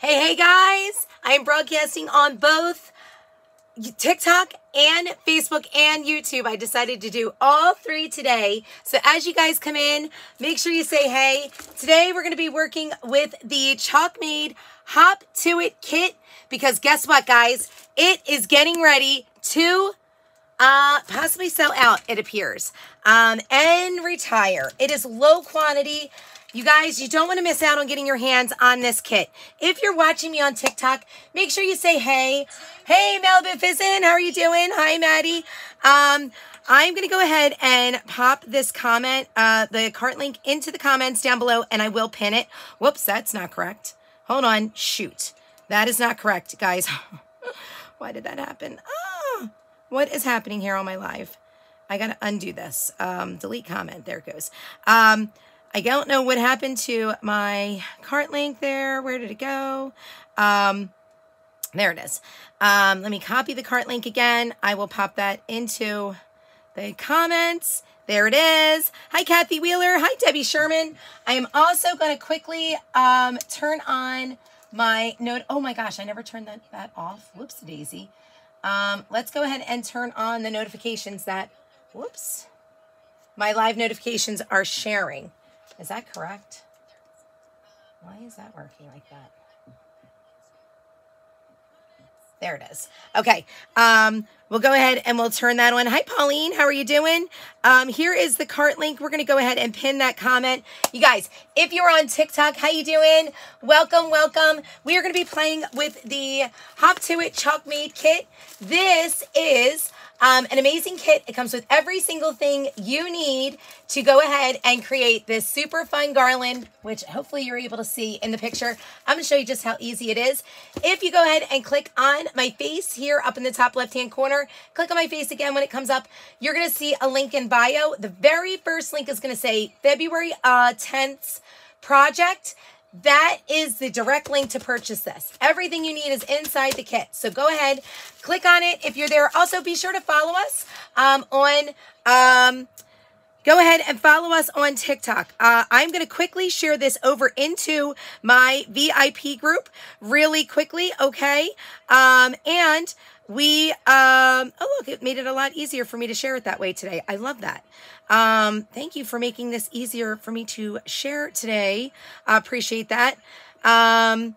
Hey, hey guys, I am broadcasting on both TikTok and Facebook and YouTube. I decided to do all three today. So as you guys come in, make sure you say hey. Today we're going to be working with the Chalkmade Hop to It kit because guess what guys? It is getting ready to uh, possibly sell out, it appears, um, and retire. It is low quantity. You guys, you don't want to miss out on getting your hands on this kit. If you're watching me on TikTok, make sure you say hey. Hey, Malibu Fizzin, how are you doing? Hi, Maddie. Um, I'm going to go ahead and pop this comment, uh, the cart link into the comments down below, and I will pin it. Whoops, that's not correct. Hold on. Shoot. That is not correct, guys. Why did that happen? Ah, what is happening here on my live? I got to undo this. Um, delete comment. There it goes. Um, I don't know what happened to my cart link there. Where did it go? Um, there it is. Um, let me copy the cart link again. I will pop that into the comments. There it is. Hi, Kathy Wheeler. Hi, Debbie Sherman. I am also going to quickly um, turn on my note. Oh my gosh, I never turned that, that off. Whoops, daisy. Um, let's go ahead and turn on the notifications that, whoops, my live notifications are sharing. Is that correct? Why is that working like that? There it is. Okay. Um, we'll go ahead and we'll turn that on. Hi, Pauline. How are you doing? Um, here is the cart link. We're going to go ahead and pin that comment. You guys, if you're on TikTok, how you doing? Welcome, welcome. We are going to be playing with the Hop To It Chalk Chalkmade kit. This is um, an amazing kit. It comes with every single thing you need to go ahead and create this super fun garland, which hopefully you're able to see in the picture. I'm going to show you just how easy it is. If you go ahead and click on my face here up in the top left-hand corner, click on my face again when it comes up, you're going to see a link in bio. The very first link is going to say February uh, 10th project. That is the direct link to purchase this. Everything you need is inside the kit. So go ahead, click on it if you're there. Also, be sure to follow us um, on, um, go ahead and follow us on TikTok. Uh, I'm going to quickly share this over into my VIP group really quickly, okay? Um, and we, um, oh, look, it made it a lot easier for me to share it that way today. I love that. Um, thank you for making this easier for me to share today. I appreciate that. Um,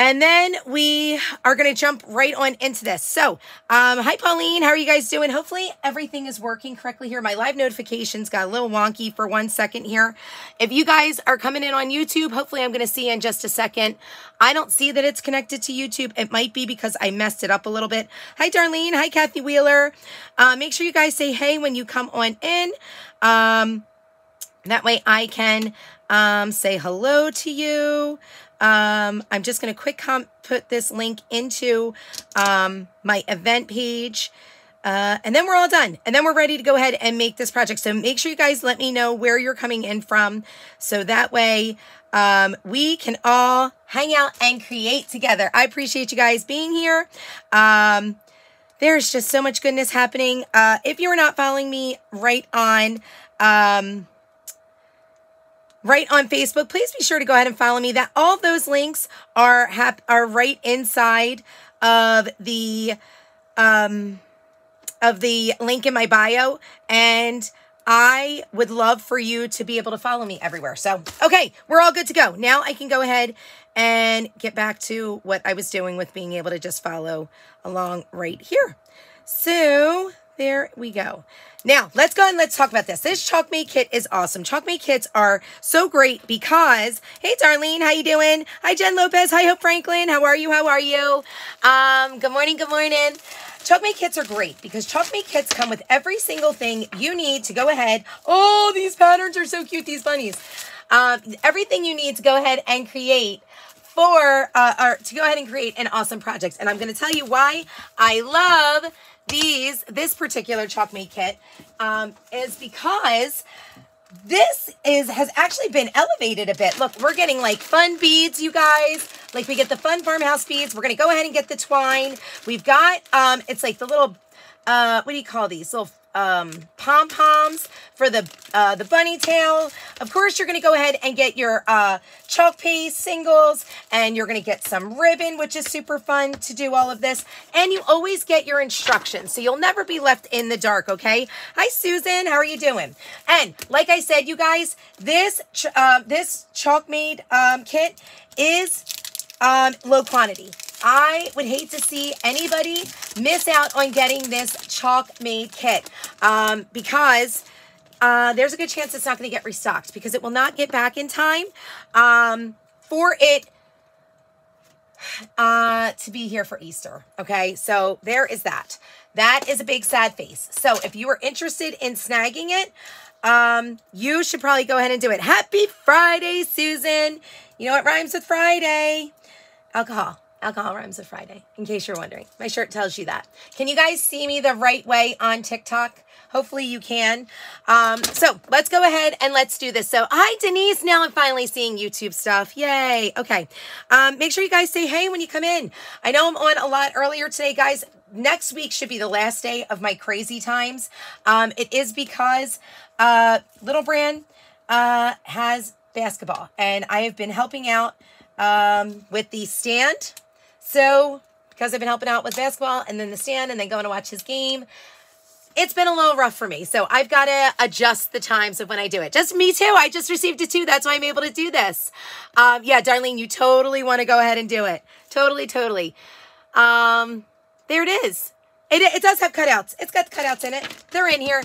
and then we are going to jump right on into this. So, um, hi, Pauline. How are you guys doing? Hopefully everything is working correctly here. My live notifications got a little wonky for one second here. If you guys are coming in on YouTube, hopefully I'm going to see in just a second. I don't see that it's connected to YouTube. It might be because I messed it up a little bit. Hi, Darlene. Hi, Kathy Wheeler. Uh, make sure you guys say hey when you come on in. Um, that way I can um, say hello to you. Um, I'm just going to quick comp put this link into um, my event page. Uh, and then we're all done. And then we're ready to go ahead and make this project. So make sure you guys let me know where you're coming in from. So that way um, we can all hang out and create together. I appreciate you guys being here. Um, there's just so much goodness happening. Uh, if you're not following me right on um, right on Facebook, please be sure to go ahead and follow me. That all those links are hap- are right inside of the um of the link in my bio and I would love for you to be able to follow me everywhere. So, okay, we're all good to go. Now I can go ahead and get back to what I was doing with being able to just follow along right here. So, there we go. Now, let's go and let's talk about this. This Chalkmade kit is awesome. Chalkmade kits are so great because, hey, Darlene, how you doing? Hi, Jen Lopez. Hi, Hope Franklin. How are you? How are you? Um, good morning. Good morning. Chalkmade kits are great because Chalkmade kits come with every single thing you need to go ahead. Oh, these patterns are so cute, these bunnies. Um, everything you need to go ahead and create for, uh, or to go ahead and create an awesome project. And I'm going to tell you why I love these, this particular Chalkmade kit, um, is because this is has actually been elevated a bit. Look, we're getting like fun beads, you guys. Like we get the fun farmhouse beads. We're to go ahead and get the twine. We've got, um, it's like the little, uh, what do you call these? Little um, pom poms for the uh, the bunny tail. Of course, you're going to go ahead and get your uh, chalk paste singles, and you're going to get some ribbon, which is super fun to do all of this. And you always get your instructions, so you'll never be left in the dark. Okay. Hi, Susan. How are you doing? And like I said, you guys, this uh, this Chalkmade um, kit is um, low quantity. I would hate to see anybody miss out on getting this chalk made kit um, because uh, there's a good chance it's not going to get restocked because it will not get back in time um, for it uh, to be here for Easter. Okay, so there is that. That is a big sad face. So if you are interested in snagging it, um, you should probably go ahead and do it. Happy Friday, Susan. You know what rhymes with Friday? Alcohol. Alcohol rhymes with Friday, in case you're wondering. My shirt tells you that. Can you guys see me the right way on TikTok? Hopefully you can. Um, so let's go ahead and let's do this. So hi, Denise. Now I'm finally seeing YouTube stuff. Yay. Okay. Um, make sure you guys say hey when you come in. I know I'm on a lot earlier today, guys. Next week should be the last day of my crazy times. Um, it is because uh, Little Brand uh, has basketball, and I have been helping out um, with the stand. So, because I've been helping out with basketball and then the stand and then going to watch his game, it's been a little rough for me. So I've got to adjust the times of when I do it. Just me too. I just received it too. That's why I'm able to do this. Um, yeah, Darlene, you totally want to go ahead and do it. Totally, totally. Um, there it is. It, it does have cutouts. It's got cutouts in it. They're in here.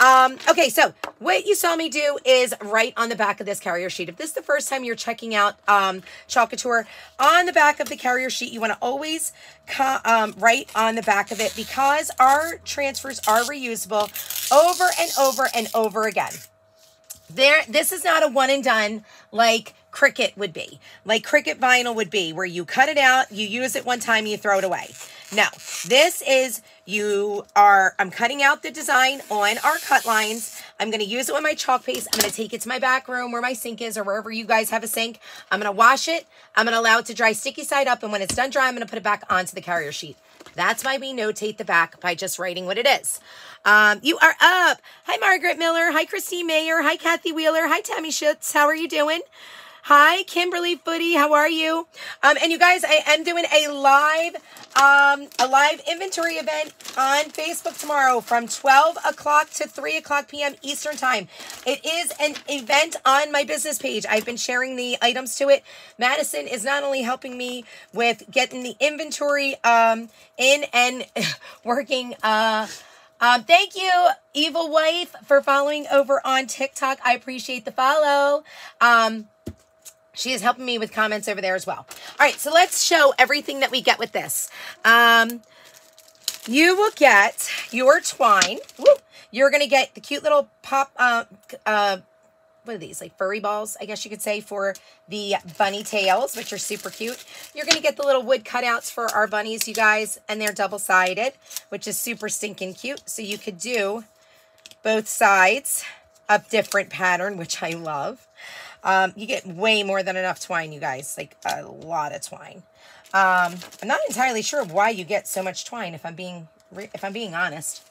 Um, okay, so what you saw me do is right on the back of this carrier sheet. If this is the first time you're checking out um, Chalk Couture, on the back of the carrier sheet, you want to always um, write on the back of it because our transfers are reusable over and over and over again. There, this is not a one and done like Cricut would be, like Cricut vinyl would be, where you cut it out, you use it one time, you throw it away. Now, this is, you are, I'm cutting out the design on our cut lines. I'm going to use it with my chalk paste. I'm going to take it to my back room where my sink is or wherever you guys have a sink. I'm going to wash it. I'm going to allow it to dry sticky side up. And when it's done dry, I'm going to put it back onto the carrier sheet. That's why we notate the back by just writing what it is. Um, you are up. Hi, Margaret Miller. Hi, Christine Mayer. Hi, Kathy Wheeler. Hi, Tammy Schutz. How are you doing? Hi, Kimberly Footy. How are you? Um, and you guys, I am doing a live, um, a live inventory event on Facebook tomorrow from 12 o'clock to 3 o'clock p.m. Eastern time. It is an event on my business page. I've been sharing the items to it. Madison is not only helping me with getting the inventory um, in and working. Uh, um, thank you, Evil Wife, for following over on TikTok. I appreciate the follow. Um, she is helping me with comments over there as well. All right, so let's show everything that we get with this. Um, you will get your twine. Woo, you're going to get the cute little pop, uh, uh, what are these, like furry balls, I guess you could say, for the bunny tails, which are super cute. You're going to get the little wood cutouts for our bunnies, you guys, and they're double-sided, which is super stinking cute. So you could do both sides of different pattern, which I love. Um, you get way more than enough twine, you guys. Like a lot of twine. Um, I'm not entirely sure why you get so much twine, if I'm being if I'm being honest.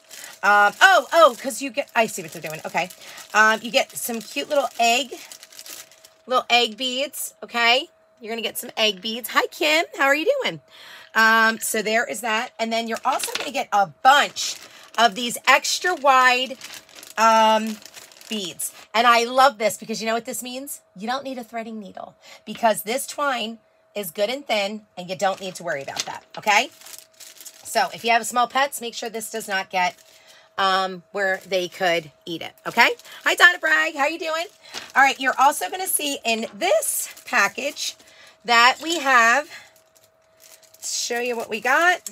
Um, oh, oh, because you get, I see what they're doing. Okay. Um, you get some cute little egg, little egg beads. Okay. You're going to get some egg beads. Hi, Kim. How are you doing? Um, so there is that. And then you're also going to get a bunch of these extra wide, um, beads. And I love this because you know what this means? You don't need a threading needle because this twine is good and thin and you don't need to worry about that, okay? So if you have small pets, make sure this does not get um, where they could eat it, okay? Hi, Donna Bragg. How you doing? All right, you're also going to see in this package that we have, let's show you what we got.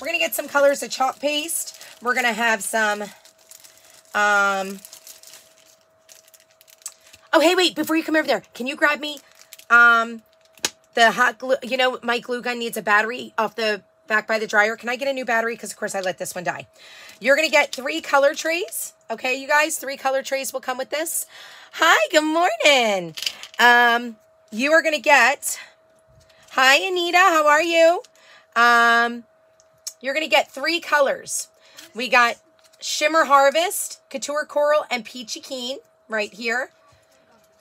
We're going to get some colors of chalk paste. We're going to have some um, Oh, hey, wait, before you come over there, can you grab me um, the hot glue? You know, my glue gun needs a battery off the back by the dryer. Can I get a new battery? Because, of course, I let this one die. You're going to get three color trays. Okay, you guys, three color trays will come with this. Hi, good morning. Um, you are going to get, hi, Anita, how are you? Um, you're going to get three colors. We got Shimmer Harvest, Couture Coral, and Peachy Keen right here.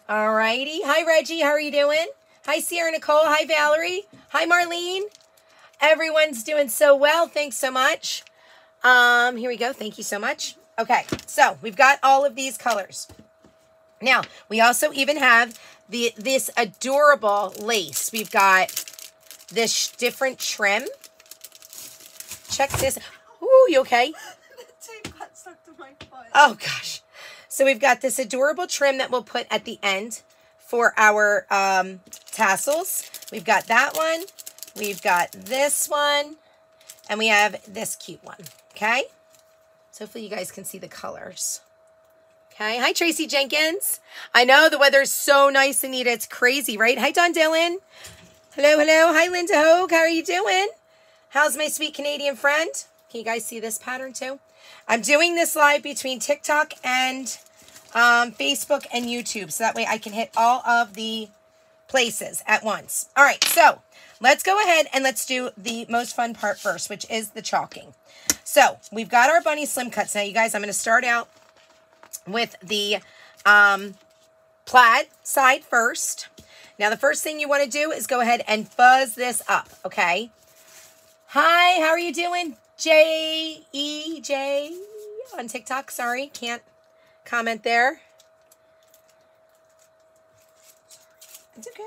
All righty. Hi, Reggie. How are you doing? Hi, Sierra Nicole. Hi, Valerie. Hi, Marlene. Everyone's doing so well. Thanks so much. Um, here we go. Thank you so much. Okay, so we've got all of these colors. Now, we also even have the this adorable lace. We've got this different trim. Check this. Ooh, you okay? the tape got stuck to my foot. Oh, gosh. So we've got this adorable trim that we'll put at the end for our um, tassels. We've got that one. We've got this one. And we have this cute one. Okay? So hopefully you guys can see the colors. Okay. Hi, Tracy Jenkins. I know the weather's so nice, Anita. It's crazy, right? Hi, Don Dylan. Hello, hello. Hi, Linda Hogue. How are you doing? How's my sweet Canadian friend? Can you guys see this pattern too? I'm doing this live between TikTok and um, Facebook and YouTube. So that way I can hit all of the places at once. All right, so let's go ahead and let's do the most fun part first, which is the chalking. So we've got our bunny slim cuts. Now, you guys, I'm going to start out with the um, plaid side first. Now, the first thing you want to do is go ahead and fuzz this up, okay? Hi, how are you doing? J E J on TikTok. Sorry, can't comment there. It's okay.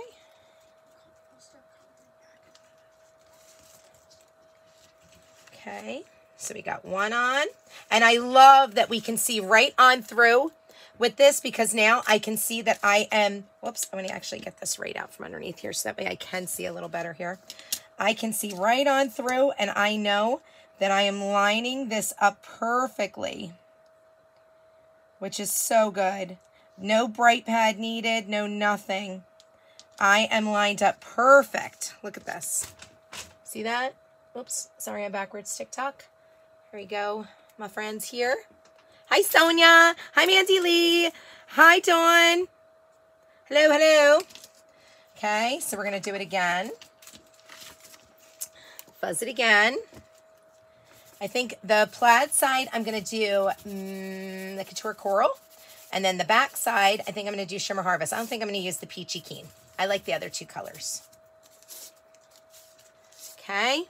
Okay, so we got one on. And I love that we can see right on through with this because now I can see that I am, whoops, I'm going to actually get this right out from underneath here so that way I can see a little better here. I can see right on through and I know that I am lining this up perfectly, which is so good. No bright pad needed, no nothing. I am lined up perfect. Look at this. See that? Oops, sorry, I'm backwards TikTok. Here we go, my friends here. Hi, Sonia. Hi, Mandy Lee. Hi, Dawn. Hello, hello. Okay, so we're going to do it again. Fuzz it again. I think the plaid side, I'm going to do mm, the Couture Coral. And then the back side, I think I'm going to do Shimmer Harvest. I don't think I'm going to use the Peachy Keen. I like the other two colors. Okay.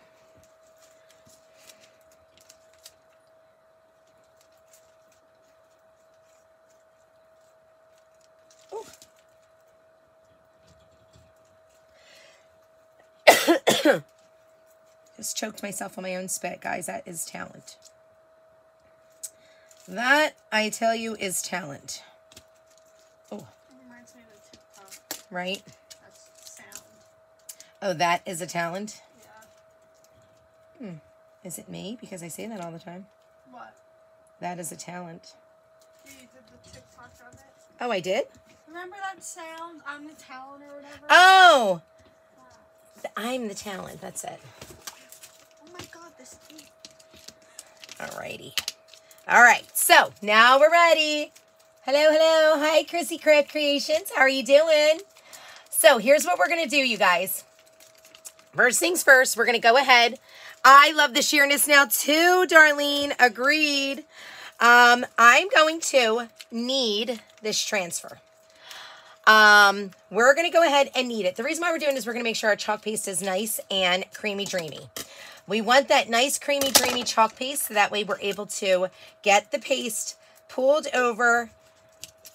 Just choked myself on my own spit, guys. That is talent. That, I tell you, is talent. Oh. It reminds me of the TikTok. Right? That's sound. Oh, that is a talent? Yeah. Hmm. Is it me? Because I say that all the time. What? That is a talent. You did the TikTok of it? Oh, I did? Remember that sound? I'm the talent or whatever? Oh! I'm the talent. That's it. Oh my god, this teeth. Alrighty. All right. So now we're ready. Hello, hello. Hi, Chrissy Craft Creations. How are you doing? So here's what we're going to do, you guys. First things first, we're going to go ahead. I love the sheerness now too, Darlene. Agreed. Um, I'm going to need this transfer. Um, we're going to go ahead and knead it. The reason why we're doing this, we're going to make sure our chalk paste is nice and creamy dreamy. We want that nice creamy dreamy chalk paste so that way we're able to get the paste pulled over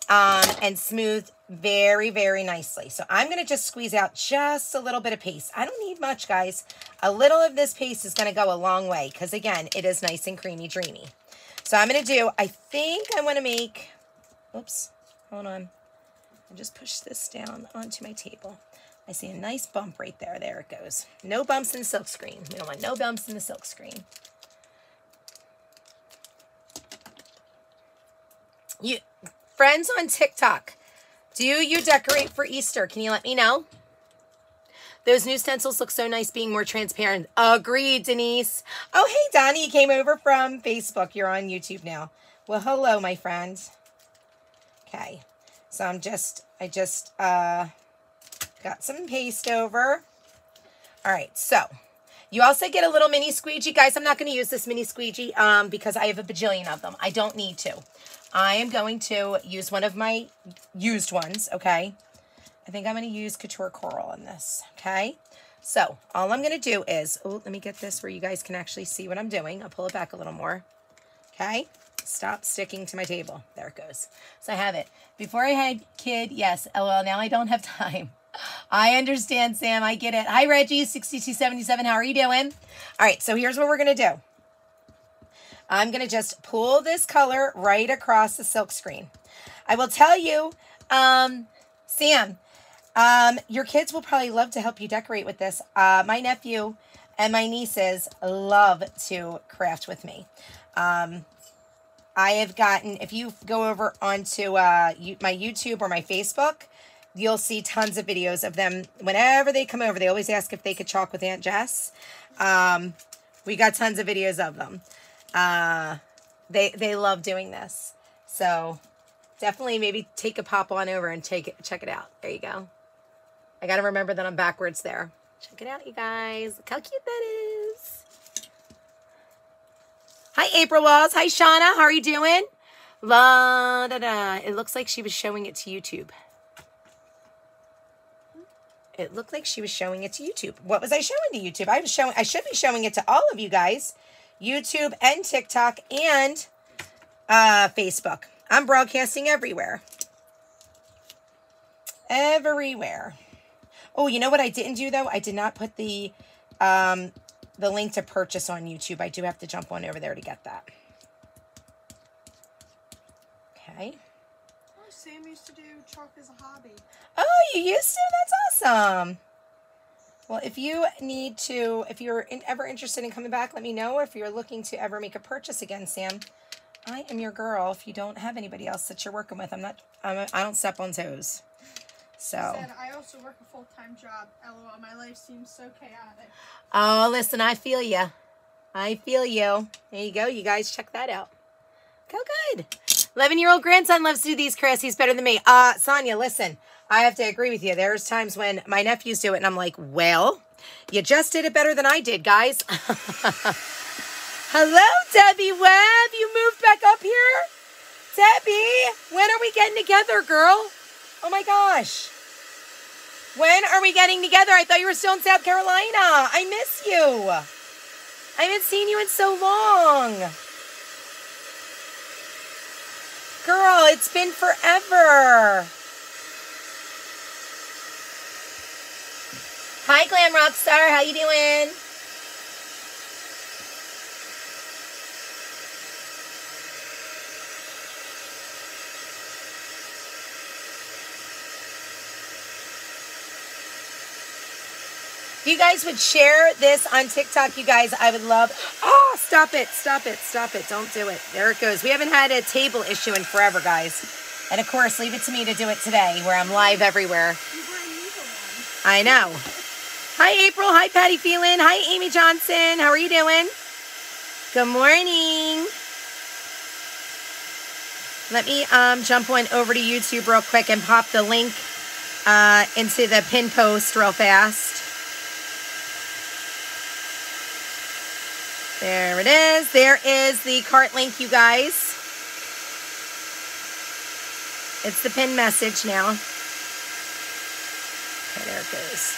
um, and smoothed very, very nicely. So I'm going to just squeeze out just a little bit of paste. I don't need much, guys. A little of this paste is going to go a long way because, again, it is nice and creamy dreamy. So I'm going to do, I think I want to make, oops, hold on. I just push this down onto my table. I see a nice bump right there. There it goes. No bumps in the silk screen. We don't want no bumps in the silk screen. You friends on TikTok, do you decorate for Easter? Can you let me know? Those new stencils look so nice being more transparent. Agreed, Denise. Oh, hey, Donnie, you came over from Facebook. You're on YouTube now. Well, hello, my friend. Okay, so I'm just, I just, uh, got some paste over. All right, so You also get a little mini squeegee. Guys, I'm not going to use this mini squeegee um, because I have a bajillion of them. I don't need to. I am going to use one of my used ones, okay? I think I'm going to use Couture Coral in this, okay? So all I'm going to do is, oh, let me get this where you guys can actually see what I'm doing. I'll pull it back a little more, okay? Stop sticking to my table. There it goes. So I have it. Before I had kid, yes, lol, now I don't have time. I understand, Sam. I get it. Hi, Reggie, 6277. How are you doing? All right, so here's what we're going to do. I'm going to just pull this color right across the silk screen. I will tell you, um, Sam, um, your kids will probably love to help you decorate with this. Uh, my nephew and my nieces love to craft with me. Um, I have gotten, if you go over onto uh, you, my YouTube or my Facebook, you'll see tons of videos of them. Whenever they come over, they always ask if they could chalk with Aunt Jess. Um, we got tons of videos of them. Uh, they they love doing this. So definitely maybe take a pop on over and take it, check it out. There you go. I got to remember that I'm backwards there. Check it out, you guys. Look how cute that is. Hi, April Walls. Hi, Shauna. How are you doing? La da da. It looks like she was showing it to YouTube. It looked like she was showing it to YouTube. What was I showing to YouTube? I was showing I should be showing it to all of you guys. YouTube and TikTok and uh, Facebook. I'm broadcasting everywhere. Everywhere. Oh, you know what I didn't do though? I did not put the um, the link to purchase on YouTube. I do have to jump on over there to get that. Okay. Oh, Sam used to do chalk as a hobby. Oh, you used to? That's awesome. Well, if you need to, if you're in, ever interested in coming back, let me know. If you're looking to ever make a purchase again, Sam, I am your girl. If you don't have anybody else that you're working with, I'm not, I'm, I don't step on toes. So. Said, I also work a full time job. LOL, my life seems so chaotic. Oh, listen, I feel you. I feel you. There you go. You guys check that out. Go good. 11 year old grandson loves to do these, Chris. He's better than me. Uh, Sonia, listen, I have to agree with you. There's times when my nephews do it and I'm like, well, you just did it better than I did, guys. Hello, Debbie Webb. You moved back up here? Debbie, when are we getting together, girl? Oh my gosh. When are we getting together? I thought you were still in South Carolina. I miss you. I haven't seen you in so long. Girl, it's been forever. Hi, Glam Rockstar. How you doing? If you guys would share this on TikTok, you guys, I would love. Oh, stop it, stop it, stop it. Don't do it. There it goes. We haven't had a table issue in forever, guys. And of course, leave it to me to do it today where I'm live everywhere. One. I know. Hi, April. Hi, Patty Phelan. Hi, Amy Johnson. How are you doing? Good morning. Let me um, jump on over to YouTube real quick and pop the link uh, into the pin post real fast. There it is. There is the cart link, you guys. It's the pin message now. Okay, there it goes.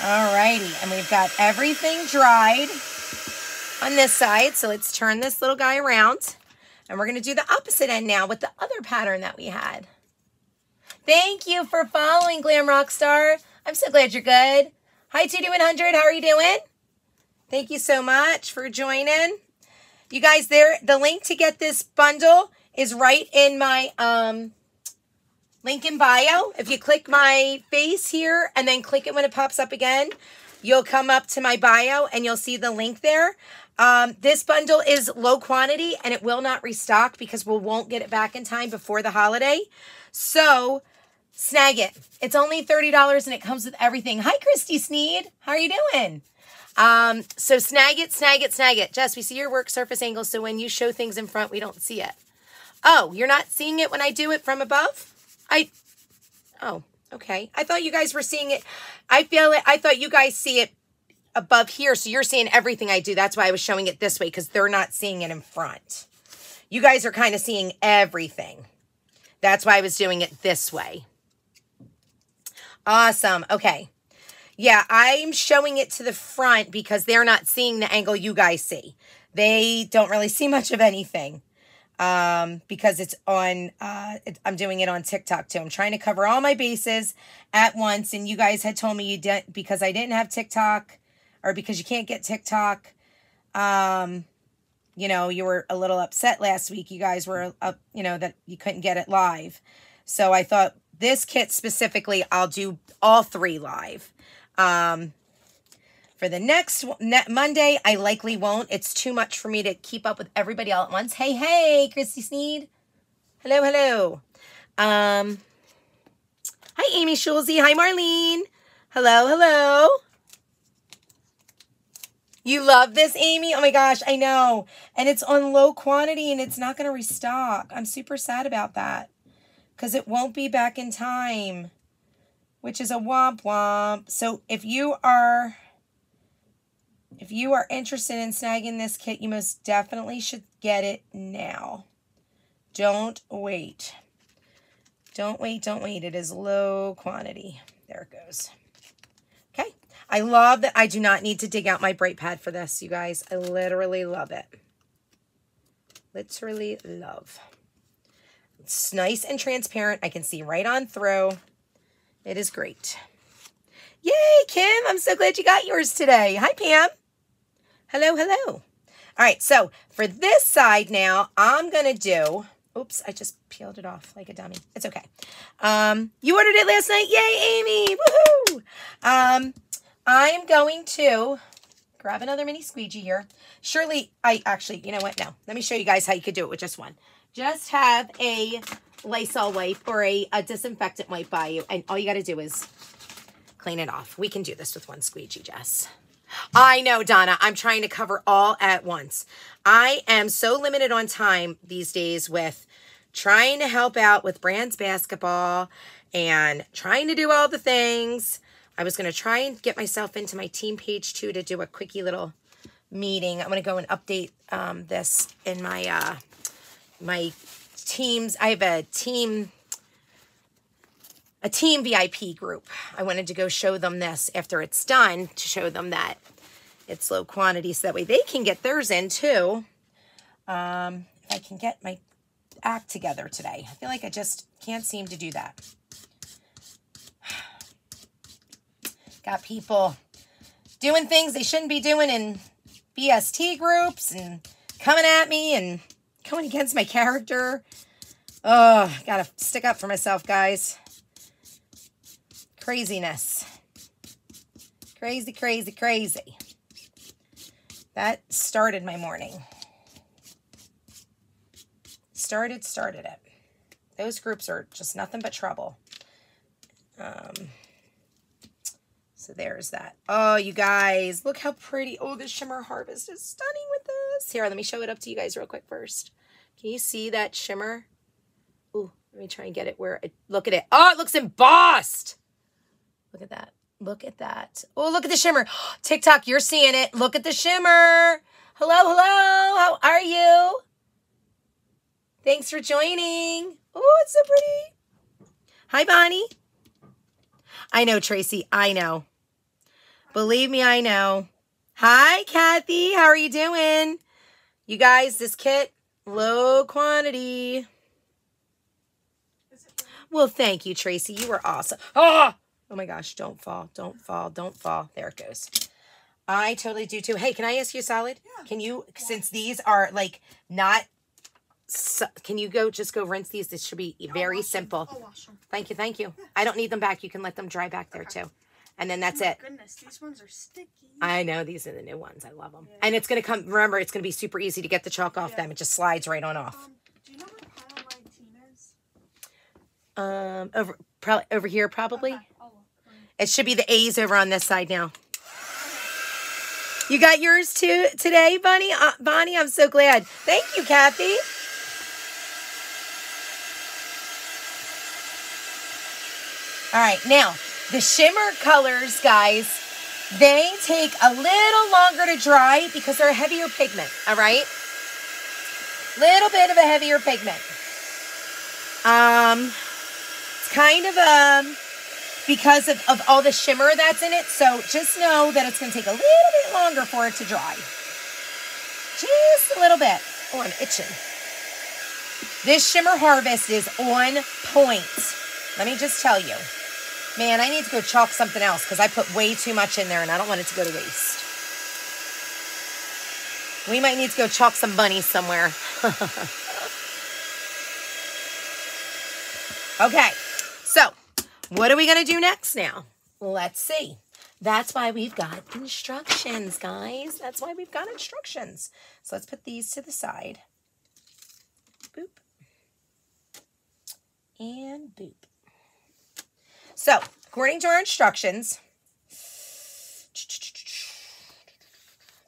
Alrighty, and we've got everything dried on this side. So let's turn this little guy around. And we're going to do the opposite end now with the other pattern that we had. Thank you for following Glam Rockstar. I'm so glad you're good. Hi, 2D100. How are you doing? Thank you so much for joining. You guys, there the link to get this bundle is right in my um, link in bio. If you click my face here and then click it when it pops up again, you'll come up to my bio and you'll see the link there. Um, this bundle is low quantity and it will not restock because we won't get it back in time before the holiday. So snag it. It's only $30 and it comes with everything. Hi, Christy Sneed. How are you doing? Um, so snag it, snag it, snag it. Jess, we see your work surface angle, so when you show things in front, we don't see it. Oh, you're not seeing it when I do it from above? I, oh, Okay. I thought you guys were seeing it. I feel it. I thought you guys see it above here. So you're seeing everything I do. That's why I was showing it this way because they're not seeing it in front. You guys are kind of seeing everything. That's why I was doing it this way. Awesome. Okay. Yeah, I'm showing it to the front because they're not seeing the angle you guys see. They don't really see much of anything um, because it's on, uh, it, I'm doing it on TikTok too. I'm trying to cover all my bases at once. And you guys had told me you didn't, because I didn't have TikTok or because you can't get TikTok. Um, you know, you were a little upset last week. You guys were up, you know, that you couldn't get it live. So I thought this kit specifically, I'll do all three live. Um, for the next Monday, I likely won't. It's too much for me to keep up with everybody all at once. Hey, hey, Christy Sneed. Hello, hello. Um, hi, Amy Schulze. Hi, Marlene. Hello, hello. You love this, Amy? Oh my gosh, I know. And it's on low quantity and it's not going to restock. I'm super sad about that because it won't be back in time, which is a womp womp. So if you are if you are interested in snagging this kit, you most definitely should get it now. Don't wait. Don't wait, don't wait. It is low quantity. There it goes. Okay. I love that I do not need to dig out my bright pad for this, you guys. I literally love it. Literally love. It's nice and transparent. I can see right on through. It is great. Yay, Kim. I'm so glad you got yours today. Hi, Pam. Hello, hello. All right, so for this side now, I'm going to do, oops, I just peeled it off like a dummy. It's okay. Um, you ordered it last night. Yay, Amy. Woohoo. Um, I'm going to grab another mini squeegee here. Surely, I actually, you know what? No, let me show you guys how you could do it with just one. Just have a Lysol wipe or a, a disinfectant wipe by you, and all you got to do is clean it off. We can do this with one squeegee, Jess. I know, Donna. I'm trying to cover all at once. I am so limited on time these days with trying to help out with Brands basketball and trying to do all the things. I was going to try and get myself into my team page too to do a quickie little meeting. I'm going to go and update um, this in my uh, my teams. I have a team a team VIP group. I wanted to go show them this after it's done to show them that it's low quantity so that way they can get theirs in too. Um, if I can get my act together today. I feel like I just can't seem to do that. Got people doing things they shouldn't be doing in BST groups and coming at me and going against my character. Oh, gotta stick up for myself, guys. Craziness. Crazy, crazy, crazy. That started my morning. Started, started it. Those groups are just nothing but trouble. Um, so there's that. Oh, you guys, look how pretty. Oh, the Shimmer Harvest is stunning with this. Here, let me show it up to you guys real quick first. Can you see that shimmer? Ooh, let me try and get it where look at it. Oh, it looks embossed. Look at that. Look at that. Oh, look at the shimmer. TikTok, you're seeing it. Look at the shimmer. Hello, hello. How are you? Thanks for joining. Oh, it's so pretty. Hi, Bonnie. I know, Tracy. I know. Believe me, I know. Hi, Kathy. How are you doing? You guys, this kit, low quantity. Well, thank you, Tracy. You were awesome. Oh, Oh my gosh, don't fall, don't fall, don't fall. There it goes. I totally do too. Hey, can I ask you a solid? Yeah. Can you, yeah. since these are like not, so, can you go, just go rinse these? This should be very simple. Thank you, thank you. Yeah. I don't need them back. You can let them dry back there okay. too. And then that's oh it. goodness, these ones are sticky. I know, these are the new ones. I love them. And it's going to come, remember, it's going to be super easy to get the chalk off them. It just slides right on off. Um, do you know where is? Um, over, probably, over here, probably. Okay. It should be the A's over on this side now. You got yours too today, Bunny? Uh, Bonnie, I'm so glad. Thank you, Kathy. All right, now the shimmer colors, guys, they take a little longer to dry because they're a heavier pigment, all right? Little bit of a heavier pigment. Um, it's kind of um because of, of all the shimmer that's in it. So just know that it's going to take a little bit longer for it to dry. Just a little bit. Oh, I'm itching. This Shimmer Harvest is on point. Let me just tell you. Man, I need to go chalk something else because I put way too much in there and I don't want it to go to waste. We might need to go chalk some bunnies somewhere. okay, so what are we going to do next now? Let's see. That's why we've got instructions, guys. That's why we've got instructions. So let's put these to the side. Boop. And boop. So, according to our instructions,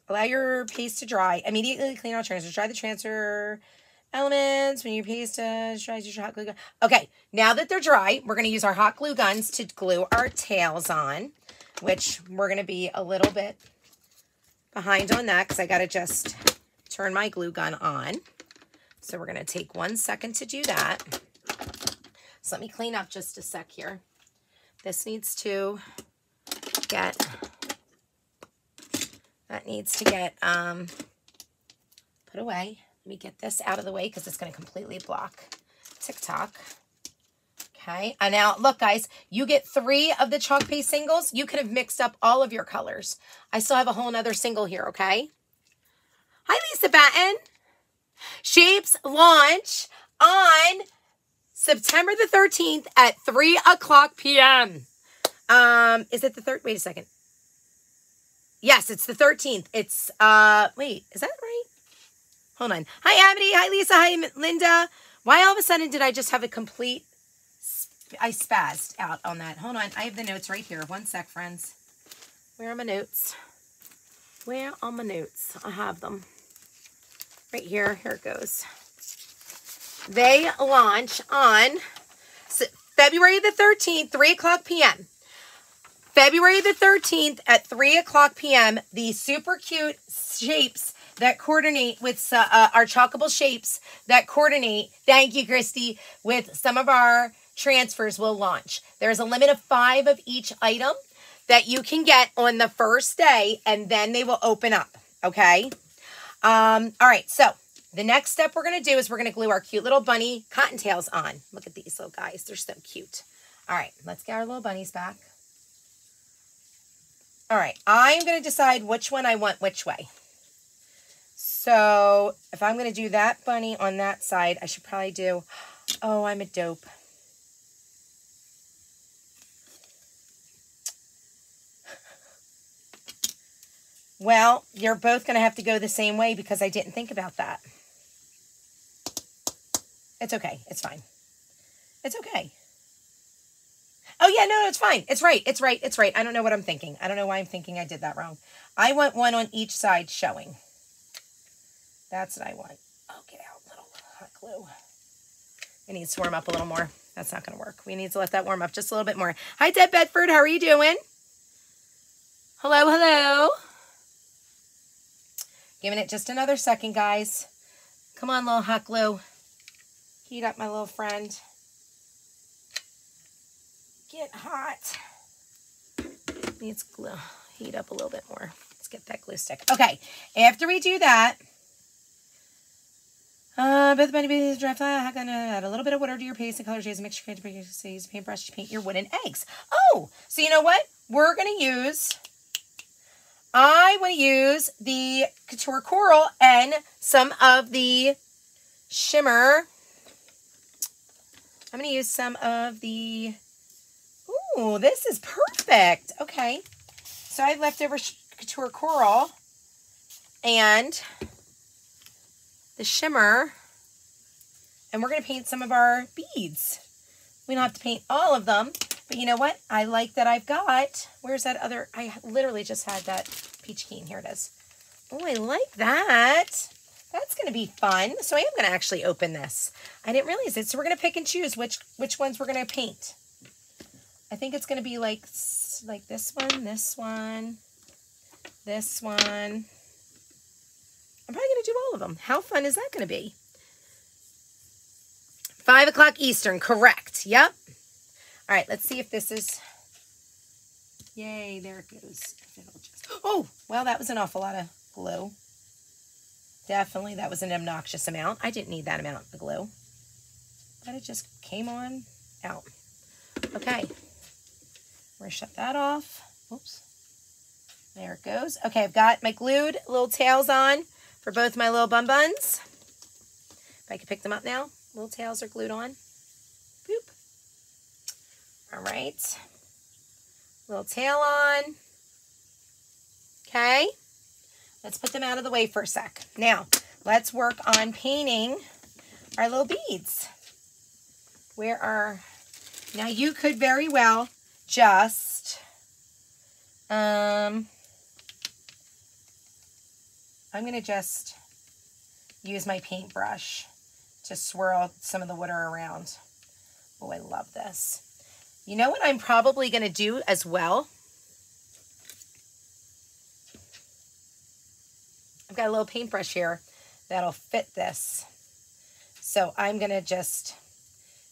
allow your paste to dry. Immediately clean out transfer. Dry the transfer elements when your paste uh, dries your hot glue gun. Okay, now that they're dry, we're going to use our hot glue guns to glue our tails on which we're going to be a little bit behind on that because I got to just turn my glue gun on. So we're going to take one second to do that. So let me clean up just a sec here. This needs to get, that needs to get um, put away. Let me get this out of the way because it's going to completely block TikTok. Okay, and now look, guys, you get three of the chalk paste singles. You could have mixed up all of your colors. I still have a whole nother single here, okay? Hi, Lisa Batten. Shapes launch on September the 13th at 3 o'clock p.m. Um, is it the third? Wait a second. Yes, it's the 13th. It's, uh, wait, is that right? Hold on. Hi, Amity. Hi, Lisa. Hi, Linda. Why all of a sudden did I just have a complete I spazzed out on that. Hold on. I have the notes right here. One sec, friends. Where are my notes? Where are my notes? I have them. Right here. Here it goes. They launch on February the 13th, 3 o'clock p.m. February the 13th at 3 o'clock p.m. The super cute shapes that coordinate with uh, our chalkable shapes that coordinate, thank you, Christy, with some of our transfers will launch. There's a limit of five of each item that you can get on the first day, and then they will open up, okay? Um, all right, so the next step we're going to do is we're going to glue our cute little bunny cottontails on. Look at these little guys. They're so cute. All right, let's get our little bunnies back. All right, I'm going to decide which one I want which way. So if I'm going to do that bunny on that side, I should probably do, oh, I'm a dope. Well, you're both going to have to go the same way because I didn't think about that. It's okay. It's fine. It's okay. Oh, yeah, no, no, it's fine. It's right. It's right. It's right. I don't know what I'm thinking. I don't know why I'm thinking I did that wrong. I want one on each side showing. That's what I want. Oh, get out, little hot glue. It needs to warm up a little more. That's not going to work. We need to let that warm up just a little bit more. Hi, Deb Bedford. How are you doing? Hello, hello. Giving it just another second, guys. Come on, little hot glue. Heat up, my little friend. Get hot. Needs glue. Heat up a little bit more. Let's get that glue stick. Okay, after we do that, uh, both bunny bees dry. I'm gonna add a little bit of water to your paste and color shades. Make sure you use a paintbrush to paint your wooden eggs. Oh, so you know what? We're gonna use I want to use the Couture Coral and some of the shimmer. I'm going to use some of the, ooh, this is perfect. Okay. So I have leftover Couture Coral and the shimmer. And we're going to paint some of our beads. We don't have to paint all of them, but you know what? I like that I've got, where's that other, I literally just had that peach keen. Here it is. Oh, I like that. That's going to be fun. So I am going to actually open this. I didn't realize it. So we're going to pick and choose which, which ones we're going to paint. I think it's going to be like, like this one, this one, this one. I'm probably going to do all of them. How fun is that going to be? Five o'clock Eastern, correct. Yep. All right, let's see if this is, yay, there it goes. Oh, well, that was an awful lot of glue. Definitely, that was an obnoxious amount. I didn't need that amount of glue. But it just came on out. Okay. We're going to shut that off. Oops. There it goes. Okay, I've got my glued little tails on for both my little bun buns. If I can pick them up now. Little tails are glued on. Boop. All right. Little tail on. Okay. Let's put them out of the way for a sec. Now, let's work on painting our little beads. Where are, now you could very well just, um, I'm going to just use my paintbrush to swirl some of the water around. Oh, I love this. You know what I'm probably going to do as well? I've got a little paintbrush here that'll fit this. So I'm going to just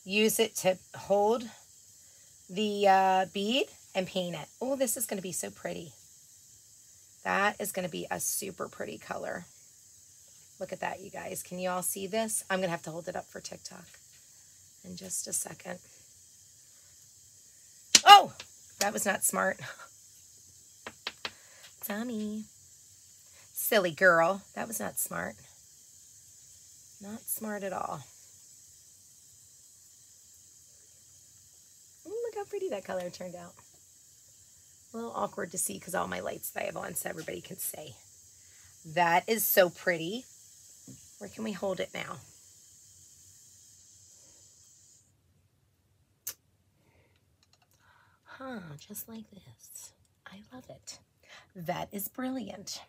use it to hold the uh, bead and paint it. Oh, this is going to be so pretty. That is going to be a super pretty color. Look at that, you guys. Can you all see this? I'm going to have to hold it up for TikTok in just a second. Oh, that was not smart. Tommy. Silly girl. That was not smart. Not smart at all. Ooh, look how pretty that color turned out. A little awkward to see because all my lights that I have on so everybody can see. That is so pretty. Where can we hold it now? Huh, just like this. I love it. That is brilliant.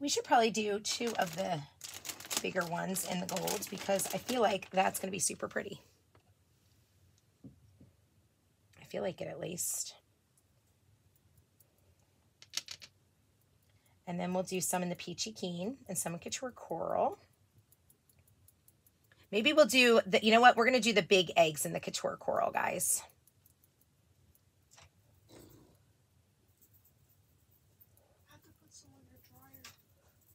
We should probably do two of the bigger ones in the gold because I feel like that's going to be super pretty. I feel like it at least. And then we'll do some in the Peachy Keen and some in Couture Coral. Maybe we'll do, the, you know what? We're going to do the big eggs in the Couture Coral, guys.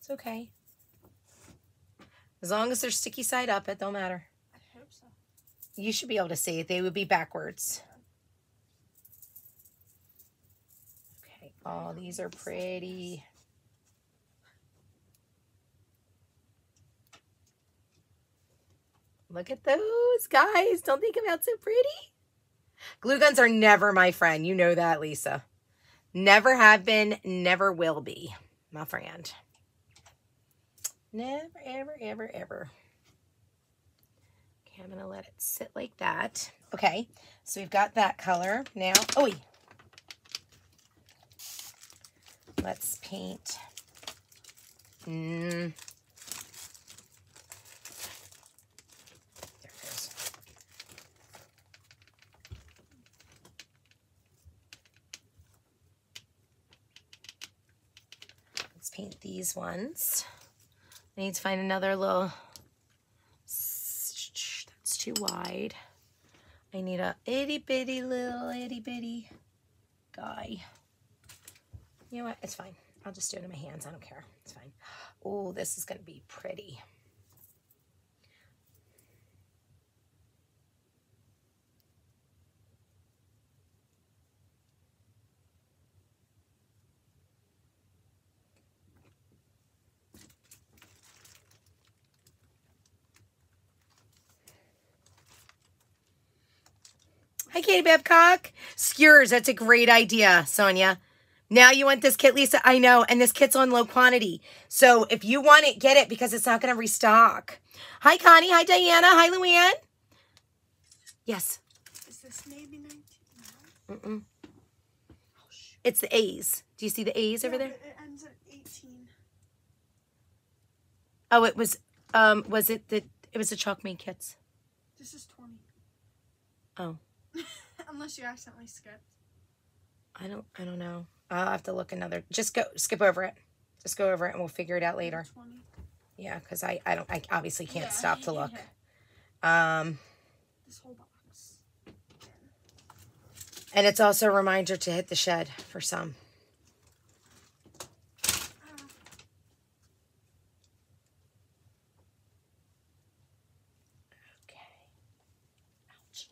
It's okay. As long as they're sticky side up, it don't matter. I hope so. You should be able to see it. They would be backwards. Okay. Oh, these are pretty. Look at those, guys. Don't they come out so pretty? Glue guns are never my friend. You know that, Lisa. Never have been, never will be, my friend. Never, ever, ever, ever. Okay, I'm going to let it sit like that. Okay, so we've got that color. Now, oh, let's paint. Mm. There it goes. Let's paint these ones. I need to find another little, that's too wide. I need a itty bitty little itty bitty guy. You know what? It's fine. I'll just do it in my hands. I don't care. It's fine. Oh, this is going to be pretty. Hi, Katie Babcock. Skewers, that's a great idea, Sonia. Now you want this kit, Lisa? I know, and this kit's on low quantity. So if you want it, get it because it's not going to restock. Hi, Connie. Hi, Diana. Hi, Luann. Yes. Is this maybe 19? Mm -mm. It's the A's. Do you see the A's over there? It ends at 18. Oh, it was, um, was it the, it was the ChalkMade kits. This is 20. Oh. Unless you accidentally skipped. I don't I don't know. I'll have to look another. Just go skip over it. Just go over it and we'll figure it out later. 20. Yeah, because I I don't I obviously can't Yeah, stop to look. yeah. Um, This whole box. and it's also a reminder to hit the shed for some. Okay. Ouch.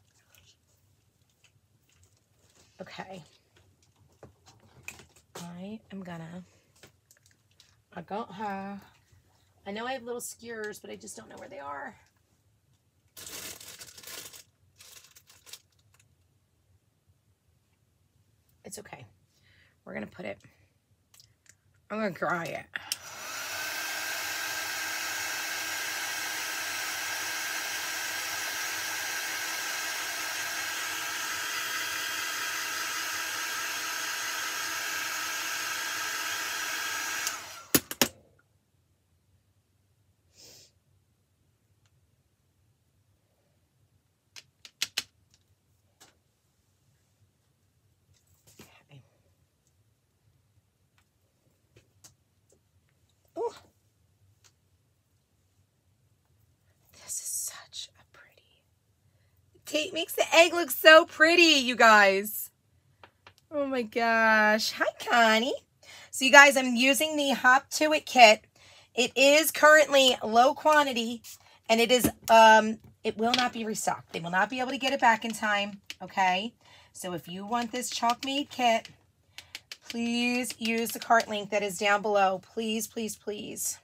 Okay. I am gonna. I got her. I know I have little skewers, but I just don't know where they are. It's okay. We're gonna put it. I'm gonna dry it. Okay. Ooh. This is such a pretty. Kate makes the egg looks so pretty, you guys. Oh my gosh. Hi, Connie. So you guys, I'm using the Hop To It kit. It is currently low quantity and it is um it will not be restocked. They will not be able to get it back in time, okay? So if you want this ChalkMade kit, please use the cart link that is down below. Please, please, please.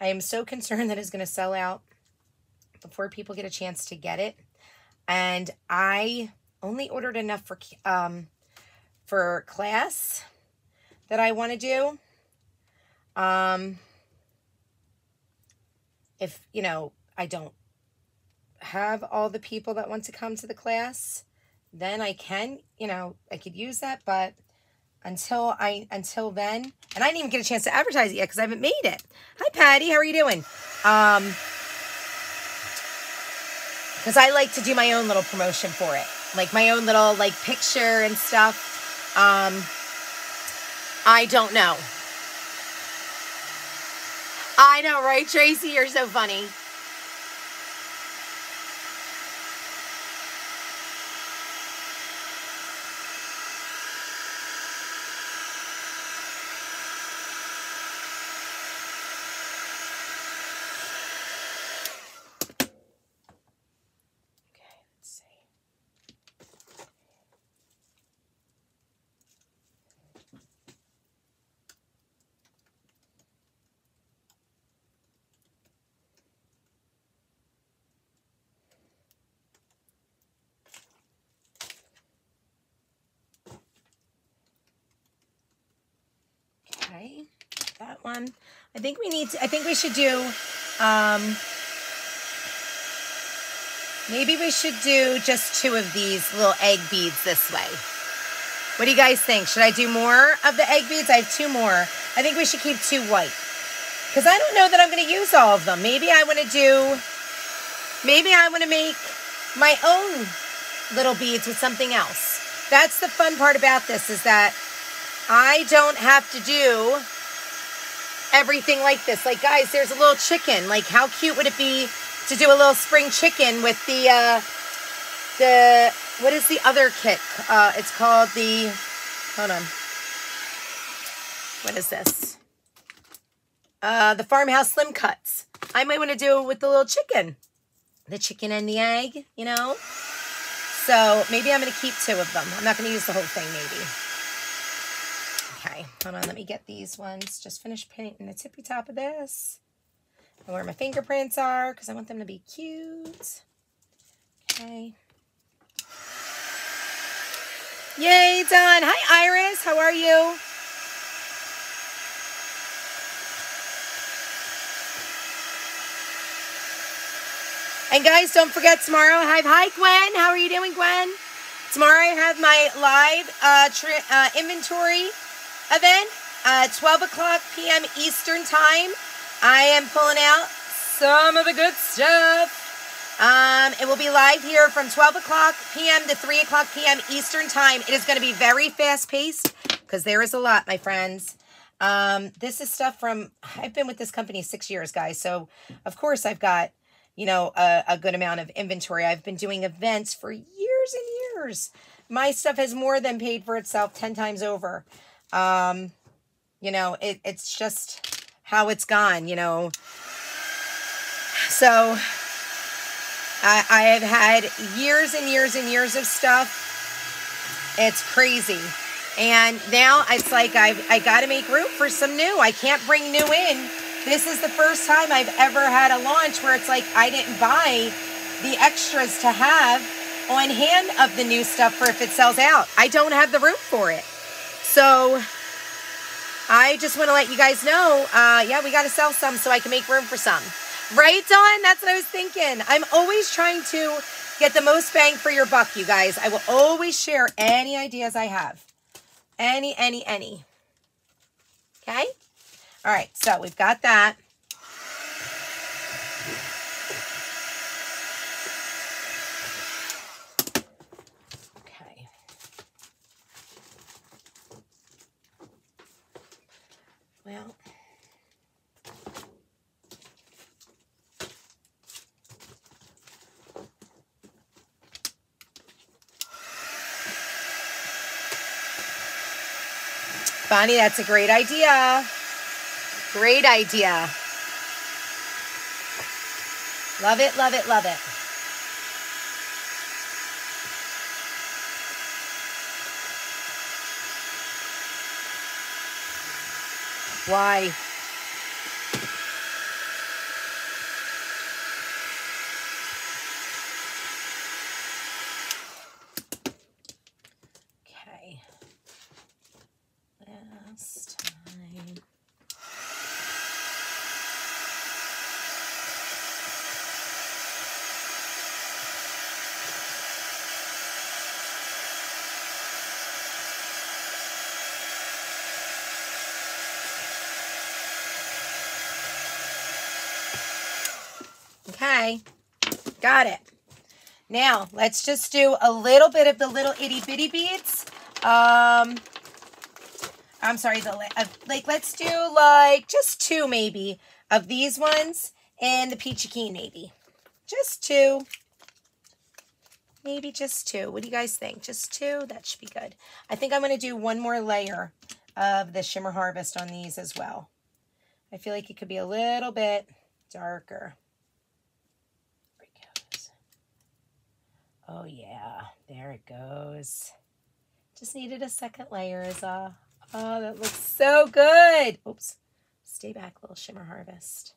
I am so concerned that it's going to sell out before people get a chance to get it. And I only ordered enough for um for class that I want to do. Um if, you know, I don't have all the people that want to come to the class, then I can, you know, I could use that, but until I until then, and I didn't even get a chance to advertise it yet because I haven't made it. Hi Patty, how are you doing? Um because I like to do my own little promotion for it. Like my own little like picture and stuff. Um I don't know. I know, right, Tracy? You're so funny. Okay, let's see. Okay, that one. I think we need to, I think we should do, um, maybe we should do just two of these little egg beads this way. What do you guys think? Should I do more of the egg beads? I have two more. I think we should keep two white. Because I don't know that I'm going to use all of them. Maybe I want to do, maybe I want to make my own little beads with something else. That's the fun part about this is that I don't have to do everything like this. Like, guys, there's a little chicken. Like, how cute would it be to do a little spring chicken with the, uh, the, what is the other kit? Uh, it's called the, hold on. What is this? Uh, the Farmhouse Slim Cuts. I might want to do it with the little chicken. The chicken and the egg, you know? So maybe I'm going to keep two of them. I'm not going to use the whole thing, maybe. Hold on. Let me get these ones. Just finish painting the tippy top of this. And where my fingerprints are, because I want them to be cute. Okay. Yay, done. Hi, Iris. How are you? And guys, don't forget tomorrow I have, hi Gwen, how are you doing Gwen? Tomorrow I have my live uh, uh, inventory event, uh, 12 o'clock p.m. Eastern time. I am pulling out some of the good stuff. Um, it will be live here from 12 o'clock p.m. to 3 o'clock p.m. Eastern Time. It is going to be very fast paced because there is a lot, my friends. Um, this is stuff from, I've been with this company six years, guys. So, of course, I've got, you know, a, a good amount of inventory. I've been doing events for years and years. My stuff has more than paid for itself 10 times over. Um, you know, it, it's just how it's gone, you know. So, I, I have had years and years and years of stuff. It's crazy. And now it's like I've I got to make room for some new. I can't bring new in. This is the first time I've ever had a launch where it's like I didn't buy the extras to have on hand of the new stuff for if it sells out. I don't have the room for it. So I just want to let you guys know, uh, yeah, we got to sell some so I can make room for some. Right, Dawn? That's what I was thinking. I'm always trying to get the most bang for your buck, you guys. I will always share any ideas I have. Any, any, any. Okay? All right, so we've got that. Bonnie, that's a great idea. Great idea. Love it, love it, love it. Why? Okay. Last time. Okay, got it. Now, let's just do a little bit of the little itty bitty beads. Um, I'm sorry, the uh, like let's do like just two maybe of these ones and the peachy keen maybe. Just two. Maybe just two. What do you guys think? Just two? That should be good. I think I'm going to do one more layer of the Shimmer Harvest on these as well. I feel like it could be a little bit darker. There it goes. Oh yeah, there it goes. Just needed a second layer is uh Oh, that looks so good. Oops. Stay back, little Shimmer Harvest.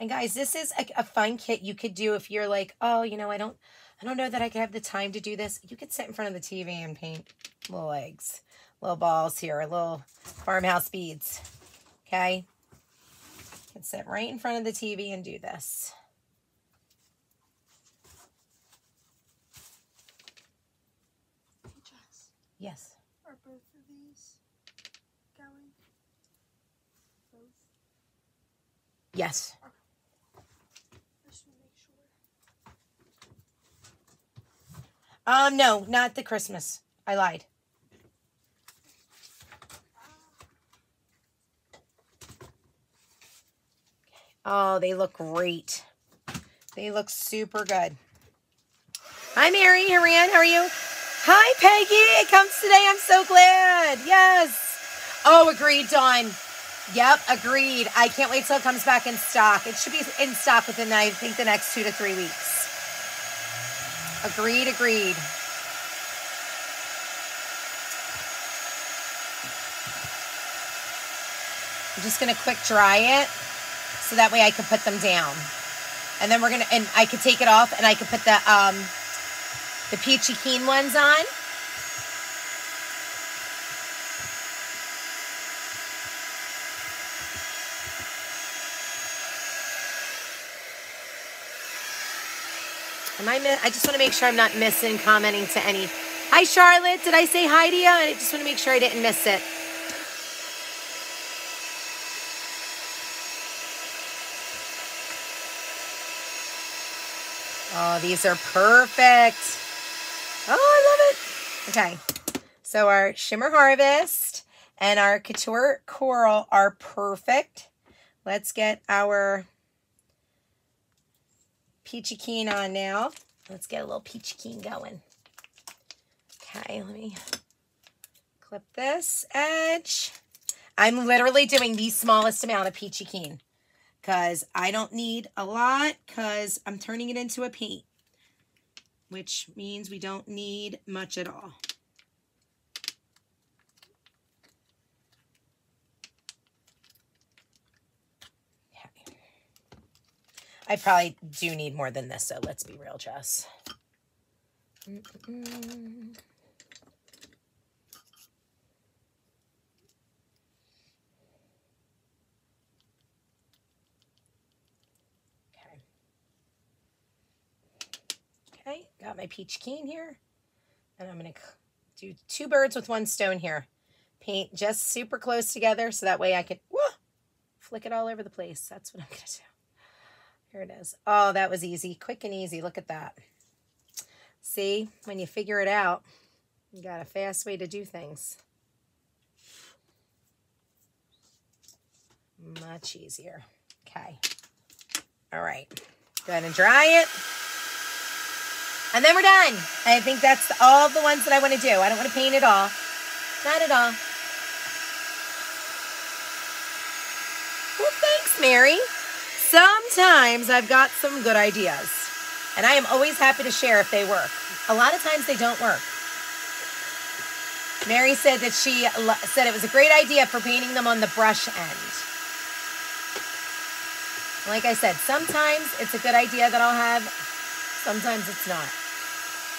And guys, this is a, a fun kit you could do if you're like, oh, you know, I don't, I don't know that I could have the time to do this. You could sit in front of the TV and paint little eggs, little balls here, little farmhouse beads. Okay. You can sit right in front of the TV and do this. Jess, Yes. are both of these going? Both? Yes. I just want to make sure. Um, no, not the Christmas. I lied. Oh, they look great. They look super good. Hi, Mary. Haran, how are you? Hi, Peggy. It comes today. I'm so glad. Yes. Oh, agreed, Dawn. Yep, agreed. I can't wait till it comes back in stock. It should be in stock within, I think, the next two to three weeks. Agreed, agreed. I'm just gonna quick dry it so that way I could put them down. And then we're gonna, and I could take it off and I could put the, um, the peachy keen ones on. Am I, mi- I just want to make sure I'm not missing commenting to any Hi, Charlotte. Did I say hi to you? And I just want to make sure I didn't miss it. These are perfect. Oh, I love it. Okay. So our Shimmer Harvest and our Couture Coral are perfect. Let's get our Peachy Keen on now. Let's get a little Peachy Keen going. Okay, let me clip this edge. I'm literally doing the smallest amount of Peachy Keen because I don't need a lot because I'm turning it into a paint, which means we don't need much at all. Okay. I probably do need more than this, so let's be real, Jess. Mm -mm. Okay, got my peach keen here. And I'm going to do two birds with one stone here. Paint just super close together so that way I can whoa, flick it all over the place. That's what I'm going to do. Here it is. Oh, that was easy. Quick and easy. Look at that. See, when you figure it out, you got a fast way to do things. Much easier. Okay. All right. Go ahead and dry it. And then we're done. I think that's all the ones that I want to do. I don't want to paint it all. Not at all. Well, thanks, Mary. Sometimes I've got some good ideas. And I am always happy to share if they work. A lot of times they don't work. Mary said that she said it was a great idea for painting them on the brush end. Like I said, sometimes it's a good idea that I'll have, sometimes it's not.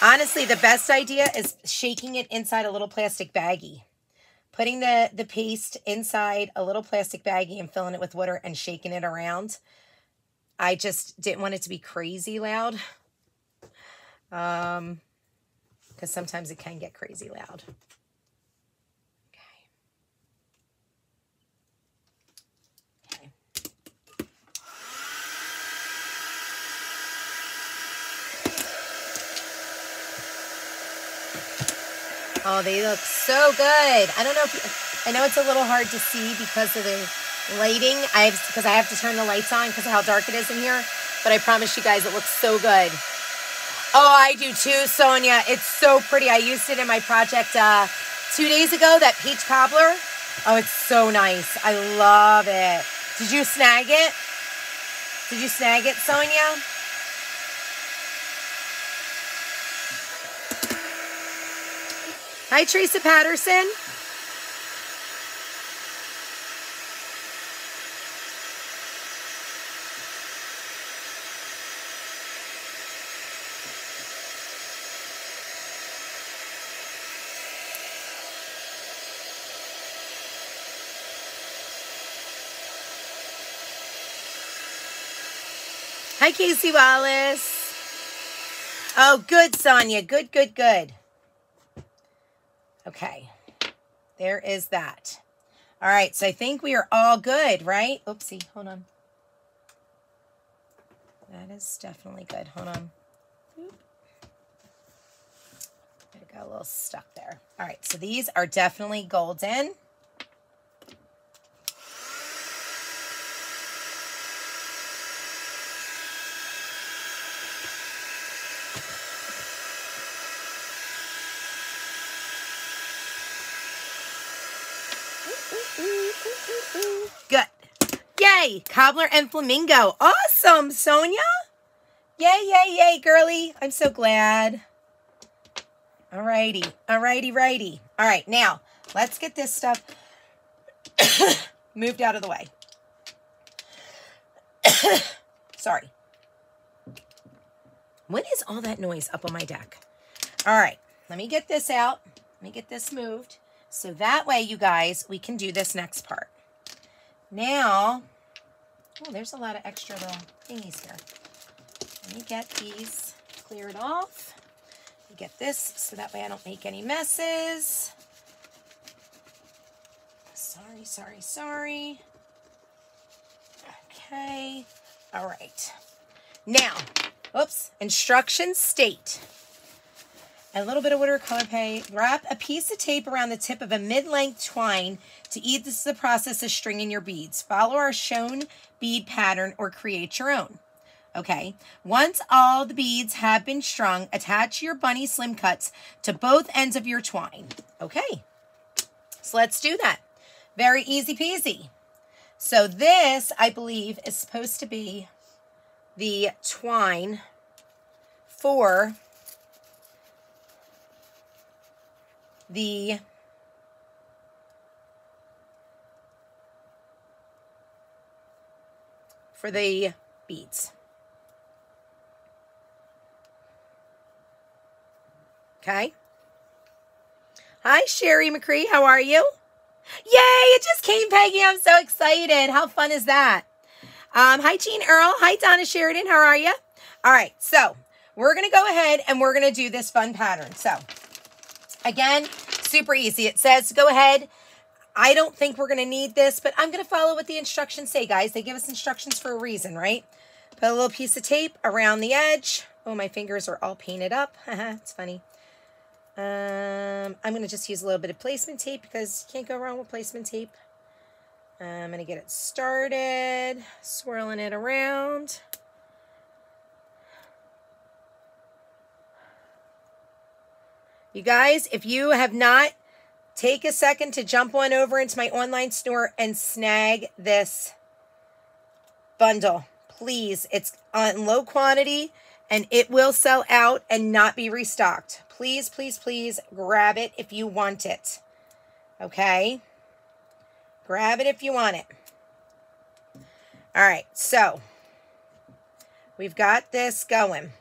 Honestly, the best idea is shaking it inside a little plastic baggie. Putting the, the paste inside a little plastic baggie and filling it with water and shaking it around. I just didn't want it to be crazy loud. Um, because sometimes it can get crazy loud. Oh, they look so good. I don't know if, I know it's a little hard to see because of the lighting. I have, because I have to turn the lights on because of how dark it is in here. But I promise you guys, it looks so good. Oh, I do too, Sonia. It's so pretty. I used it in my project uh, two days ago, that peach cobbler. Oh, it's so nice. I love it. Did you snag it? Did you snag it, Sonia? Hi, Teresa Patterson. Hi, Casey Wallace. Oh, good, Sonia. Good, good, good. Okay, there is that. All right, so I think we are all good, right? Oopsie, hold on. That is definitely good. Hold on. It got a little stuck there. All right, so these are definitely golden. Good. Yay, cobbler and flamingo. Awesome, Sonia. Yay, yay, yay, girly. I'm so glad. All righty, all righty, righty. All right, now let's get this stuff moved out of the way. Sorry. What is all that noise up on my deck? All right, let me get this out. Let me get this moved. So that way, you guys, we can do this next part. Now, oh, there's a lot of extra little thingies here. Let me get these cleared off. Get this so that way I don't make any messes. Sorry, sorry, sorry. Okay. All right. Now, oops, instructions state. A little bit of watercolor paint. Wrap a piece of tape around the tip of a mid-length twine to ease the process of stringing your beads. Follow our shown bead pattern or create your own. Okay, once all the beads have been strung, attach your bunny slim cuts to both ends of your twine. Okay, so let's do that. Very easy peasy. So this, I believe, is supposed to be the twine for the for the beads. Okay. Hi, Sherry McCree. How are you? Yay, it just came, Peggy. I'm so excited. How fun is that? Um, hi, Jean Earl. Hi, Donna Sheridan. How are you? All right, so we're going to go ahead and we're going to do this fun pattern. So, again, super easy. It says go ahead. I don't think we're going to need this, but I'm going to follow what the instructions say, guys. They give us instructions for a reason, right? Put a little piece of tape around the edge. Oh, my fingers are all painted up. it's funny. Um, I'm going to just use a little bit of placement tape because you can't go wrong with placement tape. I'm going to get it started, swirling it around. You guys, if you have not, take a second to jump on over into my online store and snag this bundle. Please, it's on low quantity and it will sell out and not be restocked. Please, please, please grab it if you want it. Okay? Grab it if you want it. All right, so we've got this going.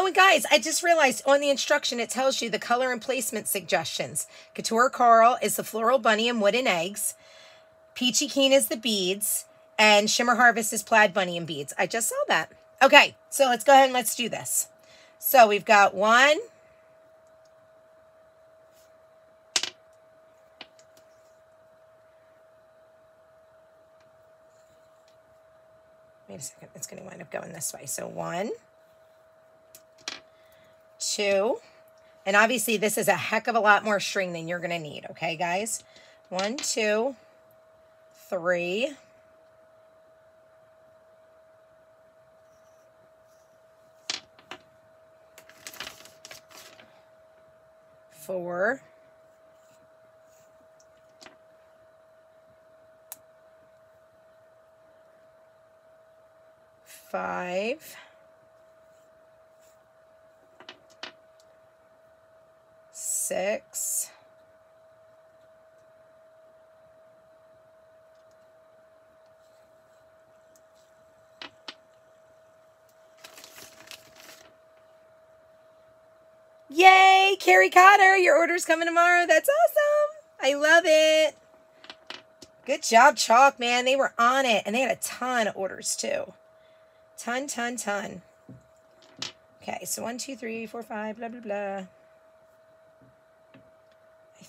Oh, and guys, I just realized on the instruction it tells you the color and placement suggestions. Couture Coral is the floral bunny and wooden eggs. Peachy Keen is the beads. And Shimmer Harvest is plaid bunny and beads. I just saw that. Okay, so let's go ahead and let's do this. So we've got one, Wait a second, it's going to wind up going this way. So one, two, and obviously this is a heck of a lot more string than you're going to need, okay, guys? One, two, three, four, five, six, Yay, Carrie Cotter, your order's coming tomorrow. That's awesome. I love it. Good job, Chalk, man. They were on it, and they had a ton of orders, too. Ton, ton, ton. Okay, so one, two, three, four, five, blah, blah, blah.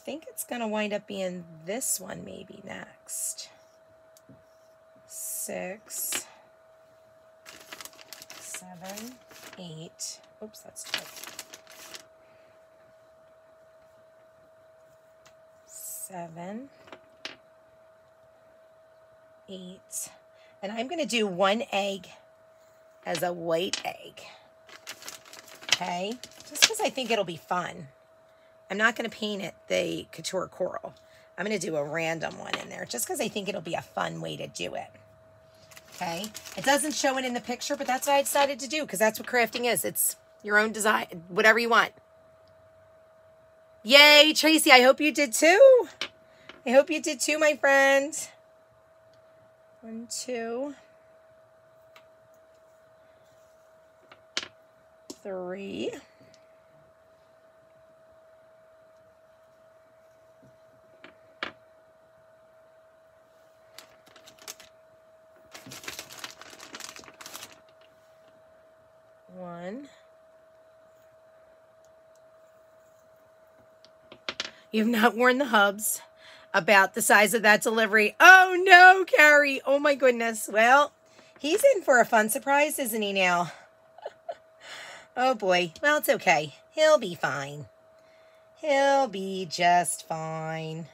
Think it's going to wind up being this one maybe next. Six, seven, eight. Oops, that's two. Seven, eight, and I'm going to do one egg as a white egg. Okay, just because I think it'll be fun. I'm not going to paint it the Couture Coral. I'm going to do a random one in there just because I think it'll be a fun way to do it. Okay, it doesn't show it in the picture, but that's what I decided to do because that's what crafting is. It's your own design, whatever you want. Yay, Tracy, I hope you did too. I hope you did too, my friend. One, two, three. You've not worn the hubs about the size of that delivery. Oh no, Carrie. Oh my goodness. Well, he's in for a fun surprise, isn't he now? oh boy. Well, it's okay. He'll be fine. He'll be just fine.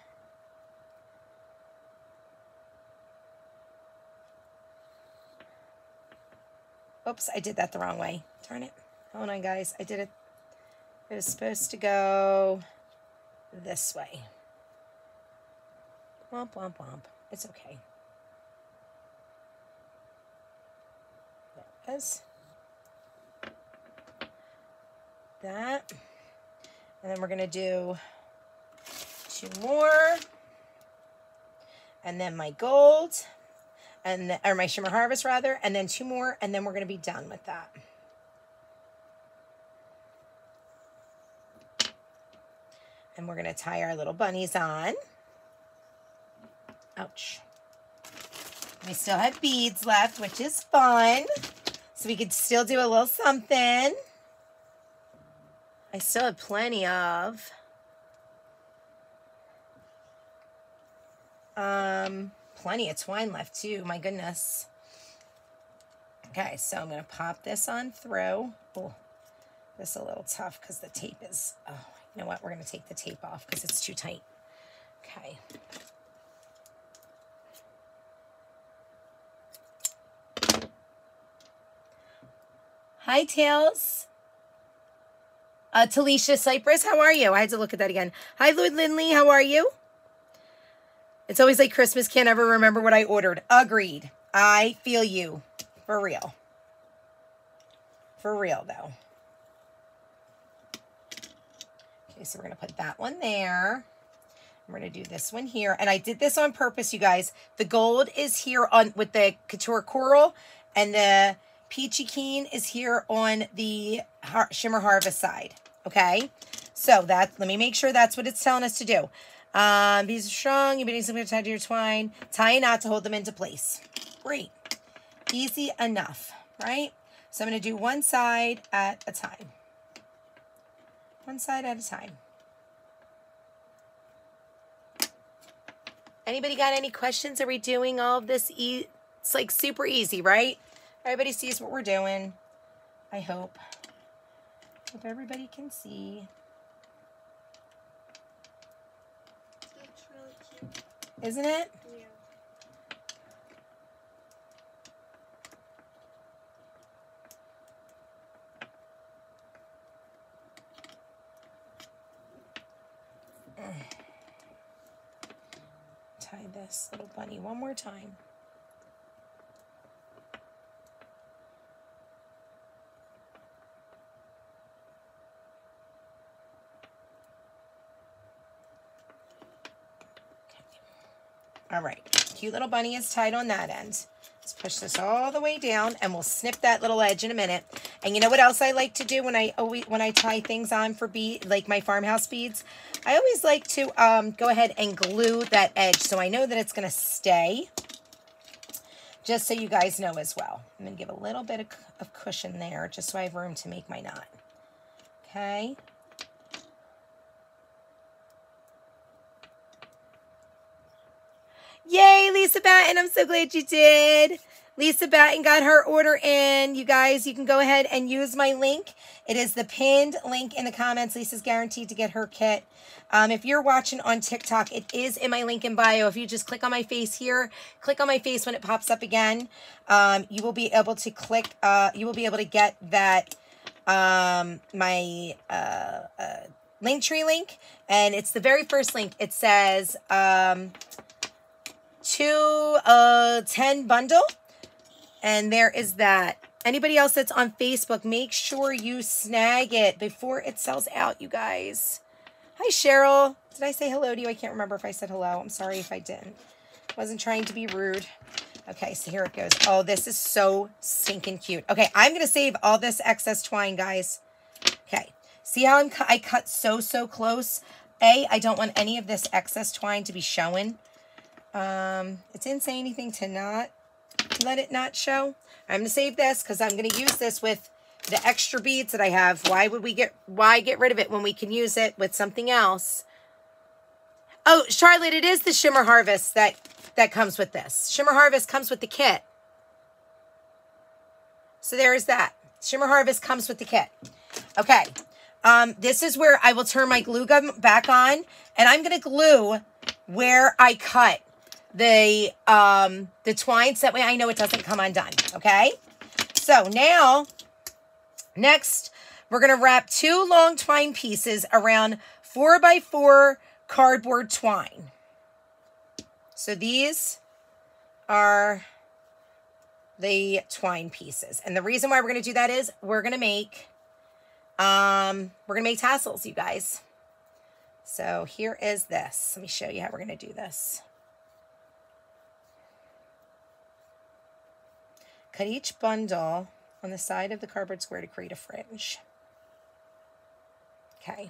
Oops, I did that the wrong way. Darn it. Oh, Hold on, guys. I did it. It was supposed to go this way. Womp, womp, womp. It's okay. There it is. That. And then we're going to do two more. And then my gold and the, or my shimmer harvest rather, and then two more, and then we're going to be done with that. And we're going to tie our little bunnies on. Ouch. We still have beads left, which is fun. So we could still do a little something. I still have plenty of. Um, plenty of twine left too. My goodness. Okay, so I'm going to pop this on through. Oh, this is a little tough because the tape is, oh, you know what? We're going to take the tape off because it's too tight. Okay. Hi, Tails. Uh, Talisha Cypress, how are you? I had to look at that again. Hi, Lloyd Lindley, how are you? It's always like Christmas, can't ever remember what I ordered. Agreed. I feel you. For real. For real, though. Okay, so we're going to put that one there. We're going to do this one here. And I did this on purpose, you guys. The gold is here on with the Couture Coral. And the Peachy Keen is here on the Har Shimmer Harvest side. Okay? So that, let me make sure that's what it's telling us to do. Um, these are strong. You've been something tied to your twine. Tie a knot to hold them into place. Great. Easy enough, right? So I'm going to do one side at a time. One side at a time. Anybody got any questions? Are we doing all of this? E it's like super easy, right? Everybody sees what we're doing. I hope. Hope everybody can see. Isn't it? Yeah. Tie this little bunny one more time. All right, cute little bunny is tied on that end. Let's push this all the way down and we'll snip that little edge in a minute. And you know what else I like to do when I always when I tie things on for bead like my farmhouse beads? I always like to um, go ahead and glue that edge so I know that it's going to stay. Just so you guys know as well. I'm going to give a little bit of, of cushion there just so I have room to make my knot. Okay. Yay, Lisa Batten. I'm so glad you did. Lisa Batten got her order in. You guys, you can go ahead and use my link. It is the pinned link in the comments. Lisa's guaranteed to get her kit. Um, if you're watching on TikTok, it is in my link in bio. If you just click on my face here, click on my face when it pops up again, um, you will be able to click, uh, you will be able to get that, um, my uh, uh, Linktree link. And it's the very first link. It says, um, two uh 10 bundle. And there is that. Anybody else that's on facebook make sure you snag it before it sells out you guys. Hi cheryl. Did i say hello to you? I can't remember if i said hello. I'm sorry if i didn't. Wasn't trying to be rude. Okay so here it goes. Oh this is so stinking cute. Okay i'm gonna save all this excess twine guys. Okay see how I'm, i cut so so close? A i don't want any of this excess twine to be showing um, it didn't say anything to not let it not show. I'm going to save this because I'm going to use this with the extra beads that I have. Why would we get, why get rid of it when we can use it with something else? Oh, Charlotte, it is the Shimmer Harvest that that comes with this. Shimmer Harvest comes with the kit. So there is that. Shimmer Harvest comes with the kit. Okay. Um, this is where I will turn my glue gun back on and I'm going to glue where I cut the, um, the twine that way I know it doesn't come undone. Okay. So now, next, we're going to wrap two long twine pieces around four by four cardboard twine. So these are the twine pieces. And the reason why we're going to do that is we're going to make, um, we're going to make tassels, you guys. So here is this. Let me show you how we're going to do this. Cut each bundle on the side of the cardboard square to create a fringe. Okay.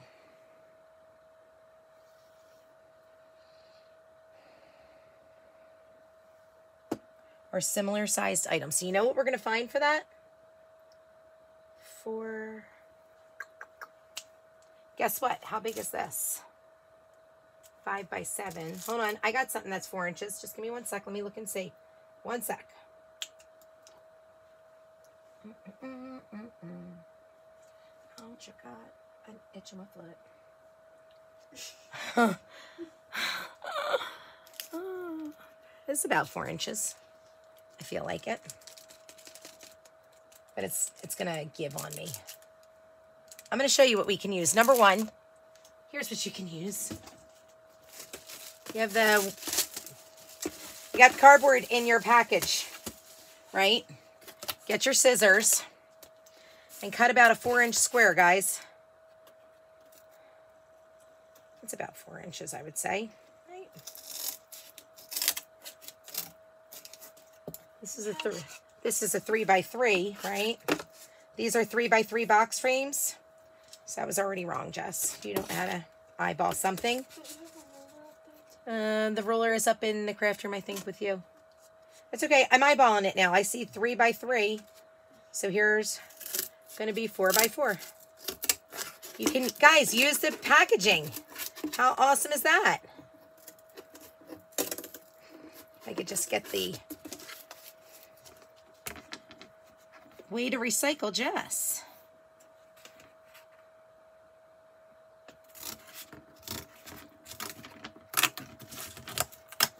or similar sized items. So you know what we're going to find for that? For, guess what? How big is this? Five by seven. Hold on. I got something that's four inches. Just give me one sec. Let me look and see. One sec. Oh, you got an itch in my foot. is about four inches. I feel like it. But it's it's going to give on me. I'm going to show you what we can use. Number one, here's what you can use. You have the, you got cardboard in your package, right? Get your scissors and cut about a four inch square, guys. It's about four inches, I would say. This is a three. This is a three by three, right? These are three by three box frames. So I was already wrong, Jess. You don't know how to eyeball something. Uh, the ruler is up in the craft room, I think, with you. It's okay. I'm eyeballing it now. I see three by three. So here's going to be four by four. You can, guys, use the packaging. How awesome is that? I could just get the Way to recycle Jess.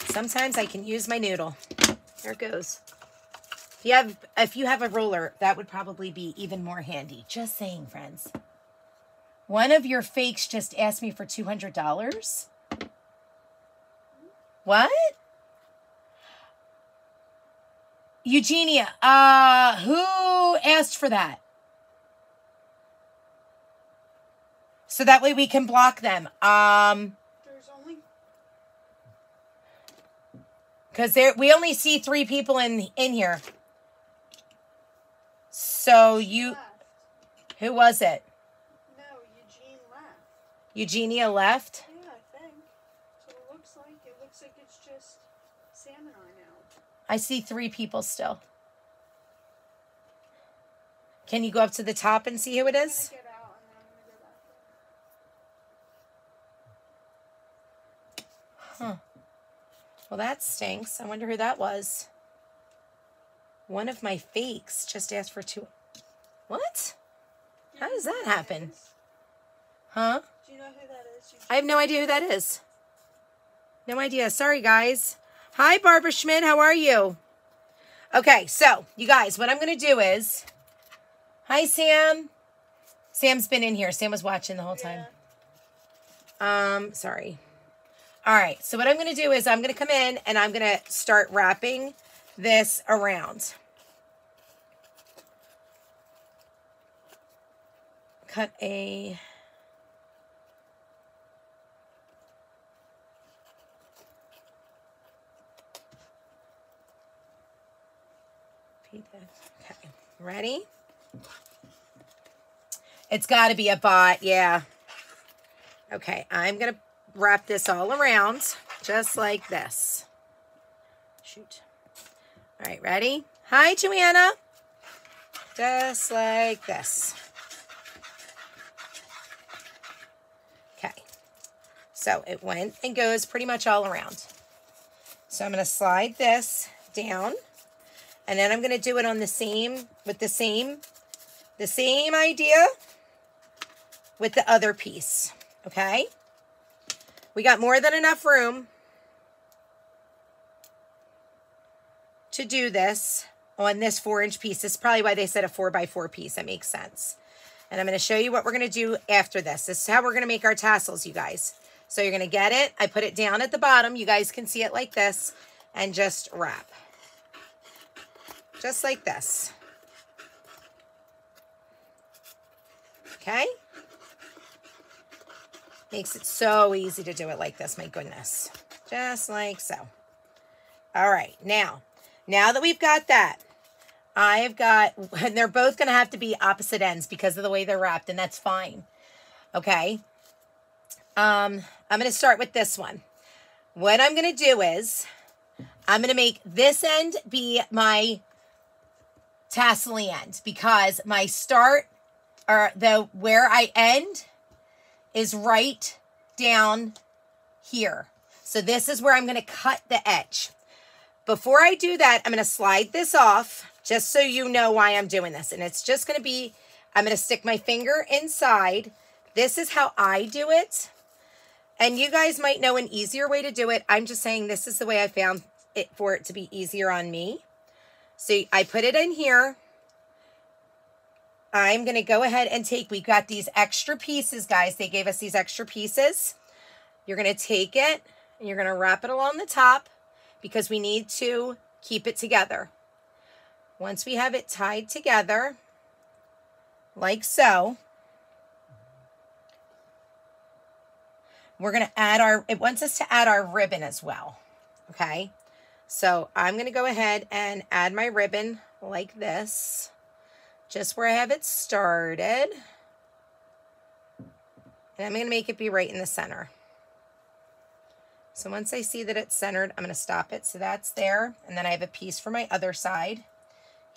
Sometimes I can use my noodle. There it goes. If you have if you have a roller, that would probably be even more handy. Just saying, friends. One of your fakes just asked me for $200. What? Eugenia, uh, who asked for that? So that way we can block them. Um, There's only because there we only see three people in in here. So you, left. who was it? No, Eugene left. Eugenia left. Yeah, I think. So it looks like it looks like it's just Sam and I now. I see three people still. Can you go up to the top and see who it is? gonna get out and then I'm gonna go back there. Huh. Well, that stinks. I wonder who that was. One of my fakes just asked for two. What? How does that happen? Huh? Do you know who that is? I have no idea who that is. No idea. Sorry, guys. Hi, Barbara Schmidt. How are you? Okay, so you guys, what I'm going to do is. Hi, Sam. Sam's been in here. Sam was watching the whole time. Um, sorry. All right, so what I'm to do is I'm to come in and I'm to start wrapping this around. Cut a Okay, ready? It's got to be a bot, yeah. Okay, I'm going to wrap this all around just like this. Shoot. All right, ready? Hi, Joanna. Just like this. Okay. So it went and goes pretty much all around. So I'm going to slide this down and then I'm going to do it on the same, with the same, the same idea with the other piece. Okay. We got more than enough room to do this on this four inch piece. This is probably why they said a four by four piece. That makes sense. And I'm going to show you what we're going to do after this. This is how we're going to make our tassels, you guys. So you're going to get it. I put it down at the bottom. You guys can see it like this and just wrap. Just like this. Okay. Makes it so easy to do it like this, my goodness. Just like so. All right, now, now that we've got that, I've got, and they're both going to have to be opposite ends because of the way they're wrapped, and that's fine. Okay. Um, I'm going to start with this one. What I'm going to do is, I'm going to make this end be my tassel end because my start or the where I end is right down here. So this is where I'm going to cut the edge. Before I do that, I'm going to slide this off just so you know why I'm doing this. And it's just going to be, I'm going to stick my finger inside. This is how I do it. And you guys might know an easier way to do it. I'm just saying this is the way I found it for it to be easier on me. So I put it in here. I'm going to go ahead and take, we got these extra pieces, guys. They gave us these extra pieces. You're going to take it and you're going to wrap it along the top because we need to keep it together. Once we have it tied together, like so, we're going to add our, it wants us to add our ribbon as well. Okay. So I'm going to go ahead and add my ribbon like this just where I have it started. And I'm going to make it be right in the center. So once I see that it's centered, I'm going to stop it. So that's there. And then I have a piece for my other side.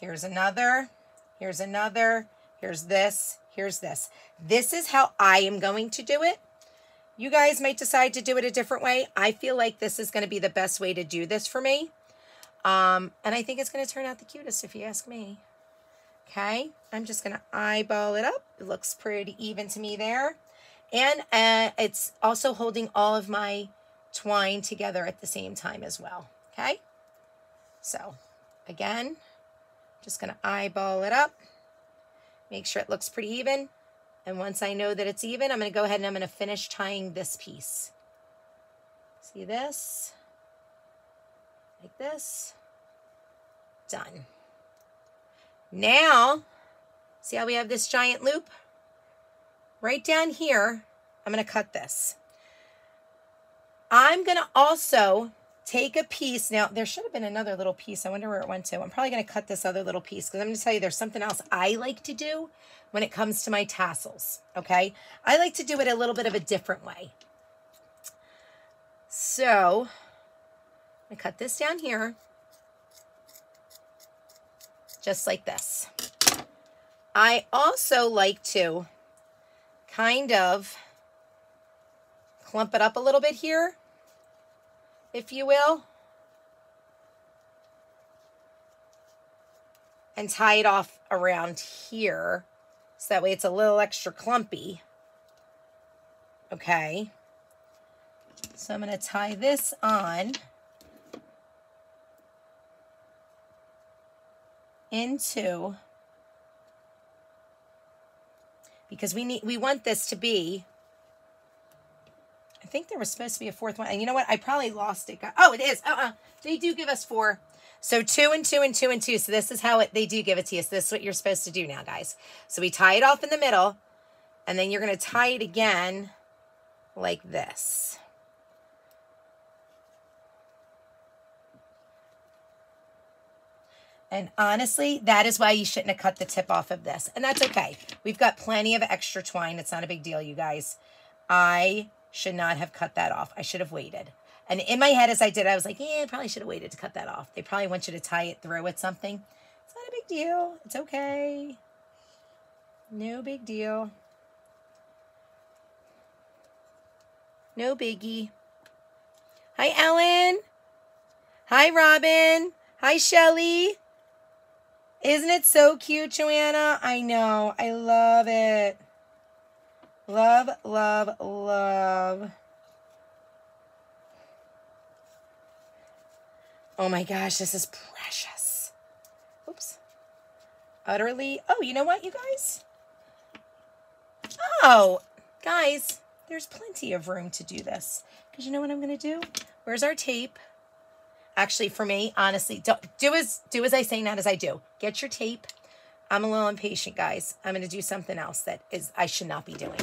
Here's another. Here's another. Here's this. Here's this. This is how I am going to do it. You guys might decide to do it a different way. I feel like this is going to be the best way to do this for me. Um, and I think it's going to turn out the cutest if you ask me. Okay, I'm just to eyeball it up. It looks pretty even to me there. And uh, it's also holding all of my twine together at the same time as well. Okay, so again, just to eyeball it up. Make sure it looks pretty even. And once I know that it's even, I'm to go ahead and I'm to finish tying this piece. See this? Like this. Done. Now, see how we have this giant loop? Right down here, I'm going to cut this. I'm going to also take a piece. Now, there should have been another little piece. I wonder where it went to. I'm probably going to cut this other little piece because I'm going to tell you there's something else I like to do when it comes to my tassels, okay? I like to do it a little bit of a different way. So, I cut this down here just like this. I also like to kind of clump it up a little bit here, if you will, and tie it off around here so that way it's a little extra clumpy. Okay. So I'm going to tie this on. Into because we need we want this to be I think there was supposed to be a fourth one. And you know what? I probably lost it. Oh, it is. Uh-uh. They do give us four. So two and two and two and two. So this is how it, they do give it to you. So this is what you're supposed to do now, guys. So we tie it off in the middle. And then you're going to tie it again like this. And honestly, that is why you shouldn't have cut the tip off of this. And that's okay. We've got plenty of extra twine. It's not a big deal, you guys. I should not have cut that off. I should have waited. And in my head, as I did, I was like, yeah, I probably should have waited to cut that off. They probably want you to tie it through with something. It's not a big deal. It's okay. No big deal. No biggie. Hi, Ellen. Hi, Robin. Hi, Shelly. Isn't it so cute, Joanna? I know. I love it. Love, love, love. Oh my gosh, this is precious. Oops. Utterly. Oh, you know what, you guys? Oh, guys, there's plenty of room to do this. Because you know what I'm going to do? Where's our tape? Actually, for me, honestly, don't, do as do as I say, not as I do. Get your tape. I'm a little impatient, guys. I'm going to do something else that is I should not be doing.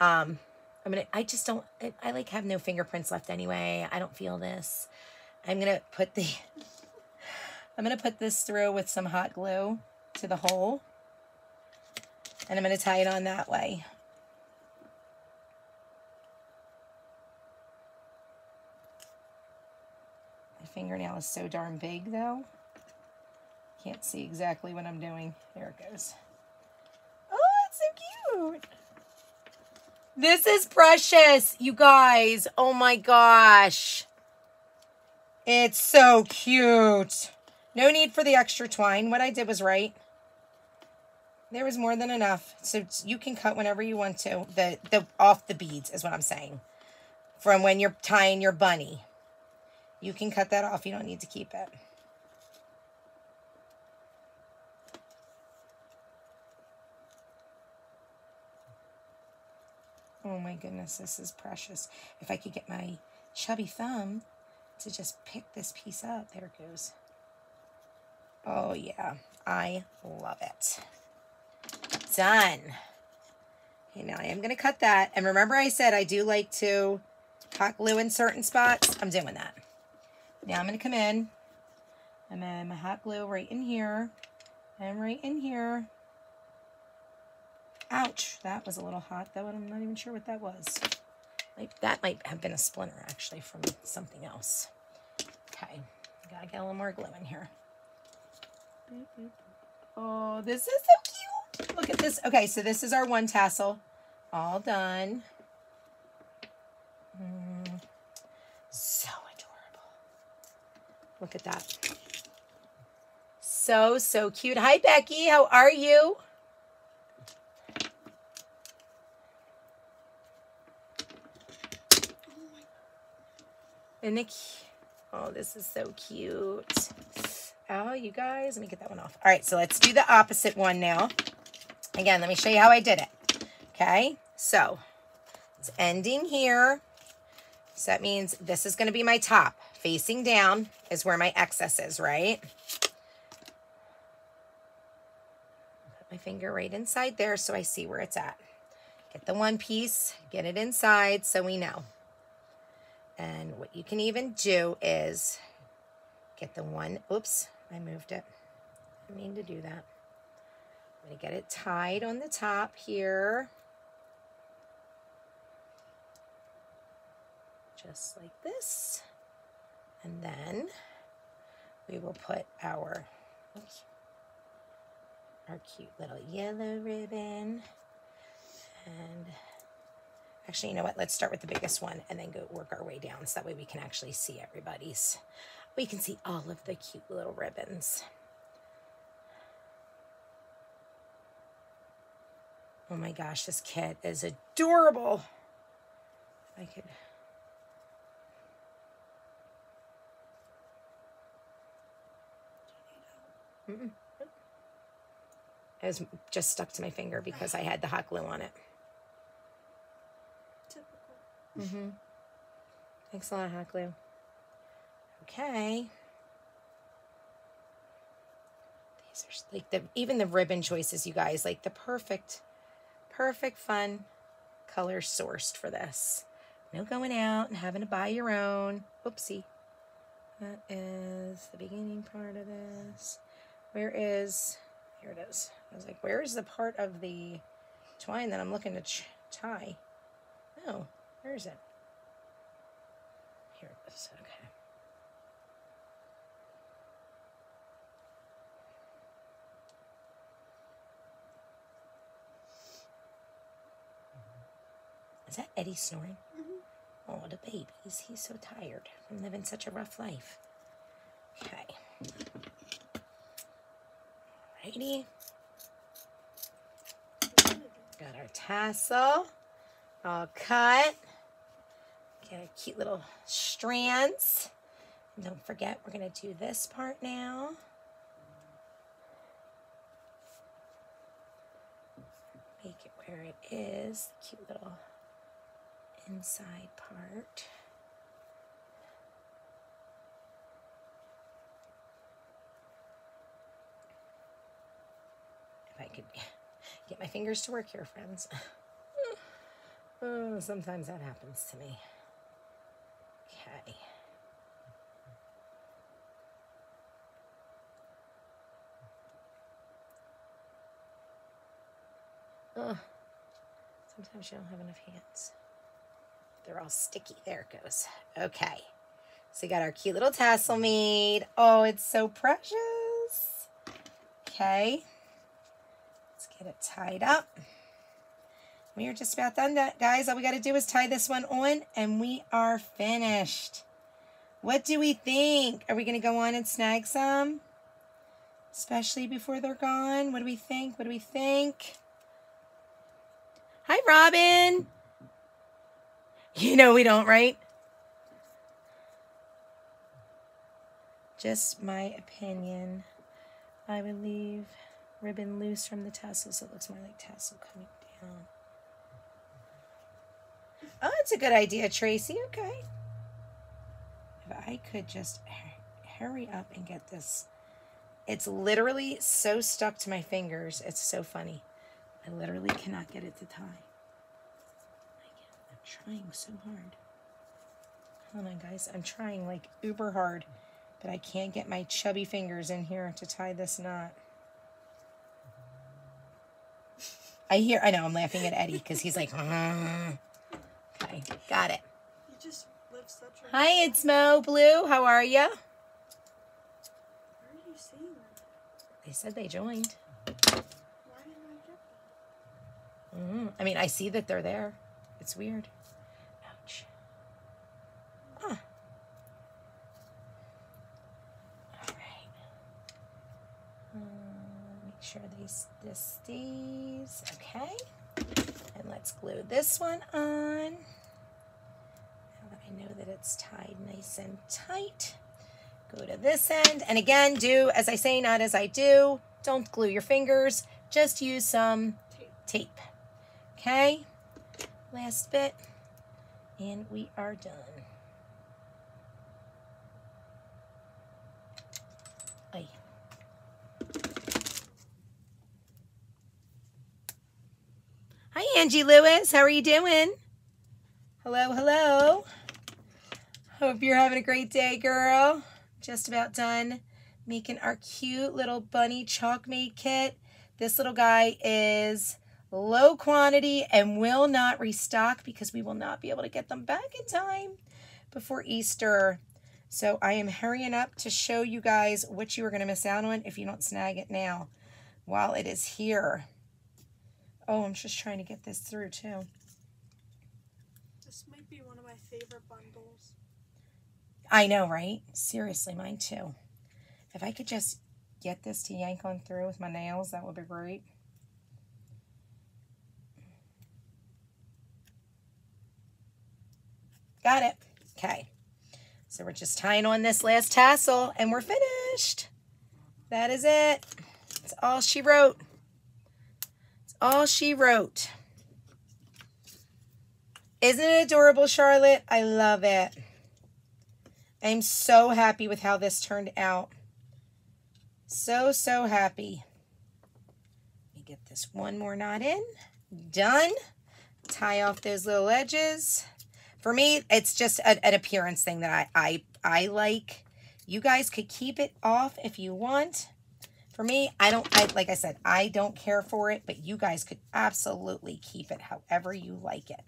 Um, I'm gonna. I just don't. I, I like have no fingerprints left anyway. I don't feel this. I'm gonna put the. I'm gonna put this through with some hot glue to the hole, and I'm gonna tie it on that way. My fingernail is so darn big, though. Can't see exactly what I'm doing. There it goes. Oh, it's so cute. This is precious, you guys. Oh my gosh. It's so cute. No need for the extra twine. What I did was right. There was more than enough. So you can cut whenever you want to. The, the off the beads is what I'm saying. From when you're tying your bunny. You can cut that off. You don't need to keep it. Oh my goodness, this is precious. If I could get my chubby thumb to just pick this piece up. There it goes. Oh yeah, I love it. Done. Okay, now I am going to cut that. And remember I said I do like to hot glue in certain spots? I'm doing that. Now I'm going to come in. And then my hot glue right in here. And right in here. Ouch, that was a little hot That and I'm not even sure what that was. Like that might have been a splinter actually from something else. Okay, gotta get a little more glue in here. Oh, this is so cute. Look at this. Okay, so this is our one tassel. All done. Mm, so adorable. Look at that. So, so cute. Hi, Becky. How are you? And the, oh, this is so cute. Oh, you guys, let me get that one off. All right, so let's do the opposite one now. Again, let me show you how I did it. Okay, so it's ending here. So that means this is going to be my top. Facing down is where my excess is, right? Put my finger right inside there so I see where it's at. Get the one piece, get it inside so we know. And what you can even do is get the one, oops, I moved it. I mean to do that. I'm to get it tied on the top here. Just like this. And then we will put our, oops, our cute little yellow ribbon. And Actually, you know what? Let's start with the biggest one and then go work our way down so that way we can actually see everybody's. We can see all of the cute little ribbons. Oh my gosh, this kit is adorable. I could... Mm -mm. It was just stuck to my finger because I had the hot glue on it. Mm-hmm. Thanks a lot, hot glue. Okay. These are like the even the ribbon choices, you guys, like the perfect, perfect fun color sourced for this. No going out and having to buy your own. Oopsie. That is the beginning part of this. Where is, here it is. I was like, where is the part of the twine that I'm looking to tie? Oh, where is it? Here it is. Okay. Is that Eddie snoring? Mhm. Oh, the babies. He's so tired from living such a rough life. Okay. Alrighty. Got our tassel all cut. Get our cute little strands. And don't forget, we're going to do this part now. Make it where it is, the cute little inside part. Could get my fingers to work here, friends. oh, sometimes that happens to me. Okay. Oh, sometimes you don't have enough hands. They're all sticky. There it goes. Okay. So we got our cute little tassel made. Oh, it's so precious. Okay. Get it tied up. We are just about done, guys. All we got to do is tie this one on, and we are finished. What do we think? Are we going to go on and snag some? Especially before they're gone. What do we think? What do we think? Hi, Robin. You know we don't, right? Just my opinion. I believe... ribbon loose from the tassel so it looks more like tassel coming down. Oh, that's a good idea, Tracy. Okay. If I could just hurry up and get this. It's literally so stuck to my fingers. It's so funny. I literally cannot get it to tie. I'm trying so hard. Hold on, guys. I'm trying like uber hard, but I can't get my chubby fingers in here to tie this knot. I hear, I know, I'm laughing at Eddie because he's like, mm. okay, got it. You just such a Hi, it's Mo Blue. How are you? Where are you seeing them? They said they joined. Why didn't I? Mm, I mean, I see that they're there. It's weird. Ouch. Huh. All right. Um, these this stays. Okay. And let's glue this one on. Now that I know that it's tied nice and tight. Go to this end. And again, do as I say, not as I do. Don't glue your fingers. Just use some Tape. tape. Okay, last bit, and we are done. Hi, Angie Lewis. How are you doing? Hello, hello. Hope you're having a great day, girl. Just about done making our cute little bunny ChalkMade kit. This little guy is low quantity and will not restock because we will not be able to get them back in time before Easter. So I am hurrying up to show you guys what you are going to miss out on if you don't snag it now while it is here. Oh, I'm just trying to get this through too. This might be one of my favorite bundles. I know, right? Seriously, mine too. If I could just get this to yank on through with my nails, that would be great. Got it. Okay. So we're just tying on this last tassel and we're finished. That is it. That's all she wrote. All she wrote. Isn't it adorable, Charlotte? I love it. I'm so happy with how this turned out. So, so happy. Let me get this one more knot in. Done. Tie off those little edges. For me, it's just a, an appearance thing that I, I, I like. You guys could keep it off if you want. For me, I don't, I, like I said, I don't care for it, but you guys could absolutely keep it however you like it.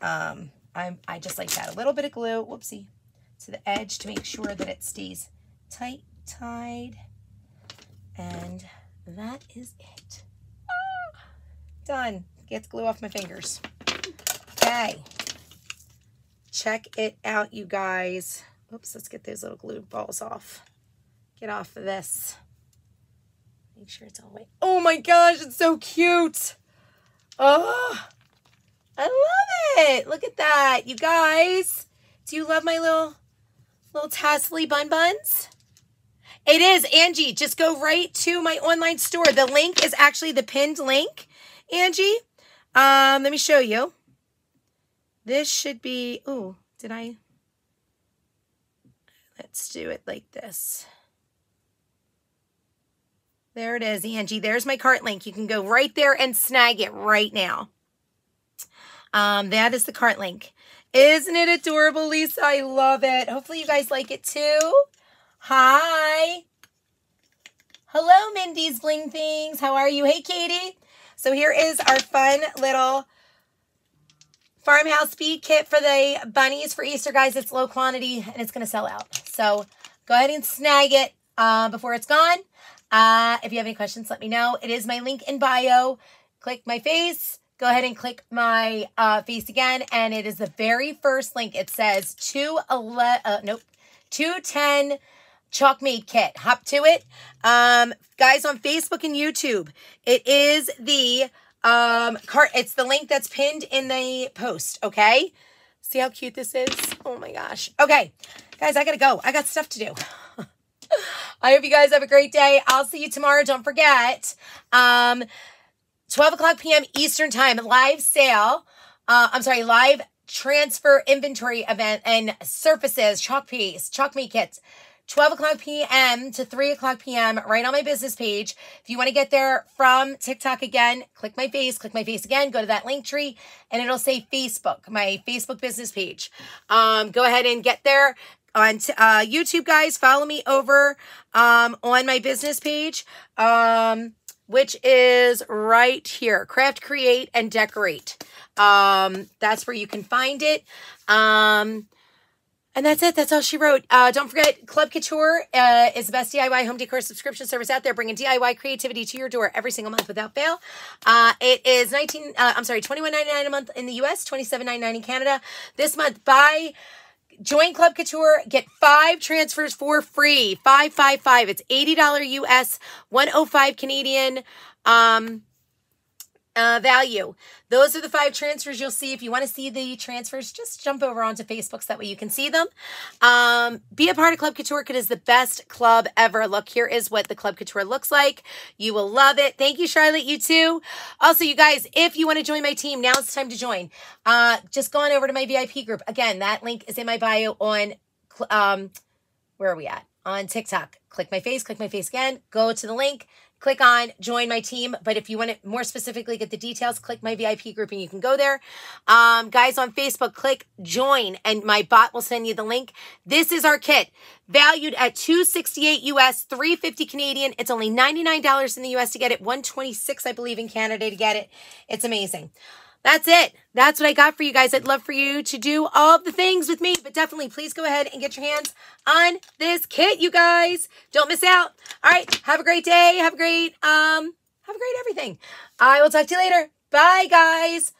Um, I'm, I just like that. A little bit of glue, whoopsie, to the edge to make sure that it stays tight, tied. And that is it. Ah, done. Get the glue off my fingers. Okay. Check it out, you guys. Oops, let's get those little glue balls off. Get off of this. Make sure it's all white. Oh my gosh, it's so cute. Oh, I love it. Look at that, you guys. Do you love my little, little tassely bun buns? It is, Angie. Just go right to my online store. The link is actually the pinned link, Angie. Um, let me show you. This should be, oh, did I? Let's do it like this. There it is, Angie. There's my cart link. You can go right there and snag it right now. Um, that is the cart link. Isn't it adorable, Lisa? I love it. Hopefully you guys like it too. Hi. Hello, Mindy's Bling Things. How are you? Hey, Katie. So here is our fun little farmhouse bead kit for the bunnies for Easter, guys. It's low quantity and it's going to sell out. So go ahead and snag it uh, before it's gone. Uh, if you have any questions, let me know. It is my link in bio. Click my face. Go ahead and click my uh, face again. And it is the very first link. It says 211, uh, nope, 210 ChalkMade kit. Hop to it. Um, guys on Facebook and YouTube, it is the um cart it's the link that's pinned in the post, okay? See how cute this is? Oh my gosh. Okay. Guys, I got to go. I got stuff to do. I hope you guys have a great day. I'll see you tomorrow. Don't forget, um, 12 o'clock p.m. Eastern Time, live sale. Uh, I'm sorry, live transfer inventory event and surfaces, chalk paste, chalk me kits. 12 o'clock p.m. to 3 o'clock p.m. right on my business page. If you want to get there from TikTok again, click my face, click my face again, go to that Linktree, and it'll say Facebook, my Facebook business page. Um, go ahead and get there on uh, YouTube, guys. Follow me over um, on my business page, um, which is right here. Craft, create, and decorate. Um, that's where you can find it. Um, and that's it. That's all she wrote. Uh, don't forget, Club Couture uh, is the best DIY home decor subscription service out there, bringing DIY creativity to your door every single month without fail. Uh, it is nineteen. Uh, I'm sorry, twenty one ninety nine a month in the U.S., twenty seven ninety nine in Canada. This month, buy. Join Club Couture, get five transfers for free. Five, five, five. It's $80 US, 105 Canadian. Um, uh, value. Those are the five transfers you'll see. If you want to see the transfers, just jump over onto Facebook so that way you can see them. Um, be a part of Club Couture. It is the best club ever. Look, here is what the Club Couture looks like. You will love it. Thank you, Charlotte. You too. Also, you guys, if you want to join my team, now it's time to join. Uh, just go on over to my VIP group. Again, that link is in my bio on, um, where are we at? On TikTok. Click my face, click my face again, go to the link click on join my team. But if you want to more specifically get the details, click my VIP group and you can go there. Um, guys on Facebook, click join and my bot will send you the link. This is our kit valued at 268 US, 350 Canadian. It's only $99 in the US to get it, 126 I believe in Canada to get it. It's amazing that's it. That's what I got for you guys. I'd love for you to do all the things with me, but definitely please go ahead and get your hands on this kit, you guys. Don't miss out. All right. Have a great day. Have a great, um, have a great everything. I will talk to you later. Bye, guys.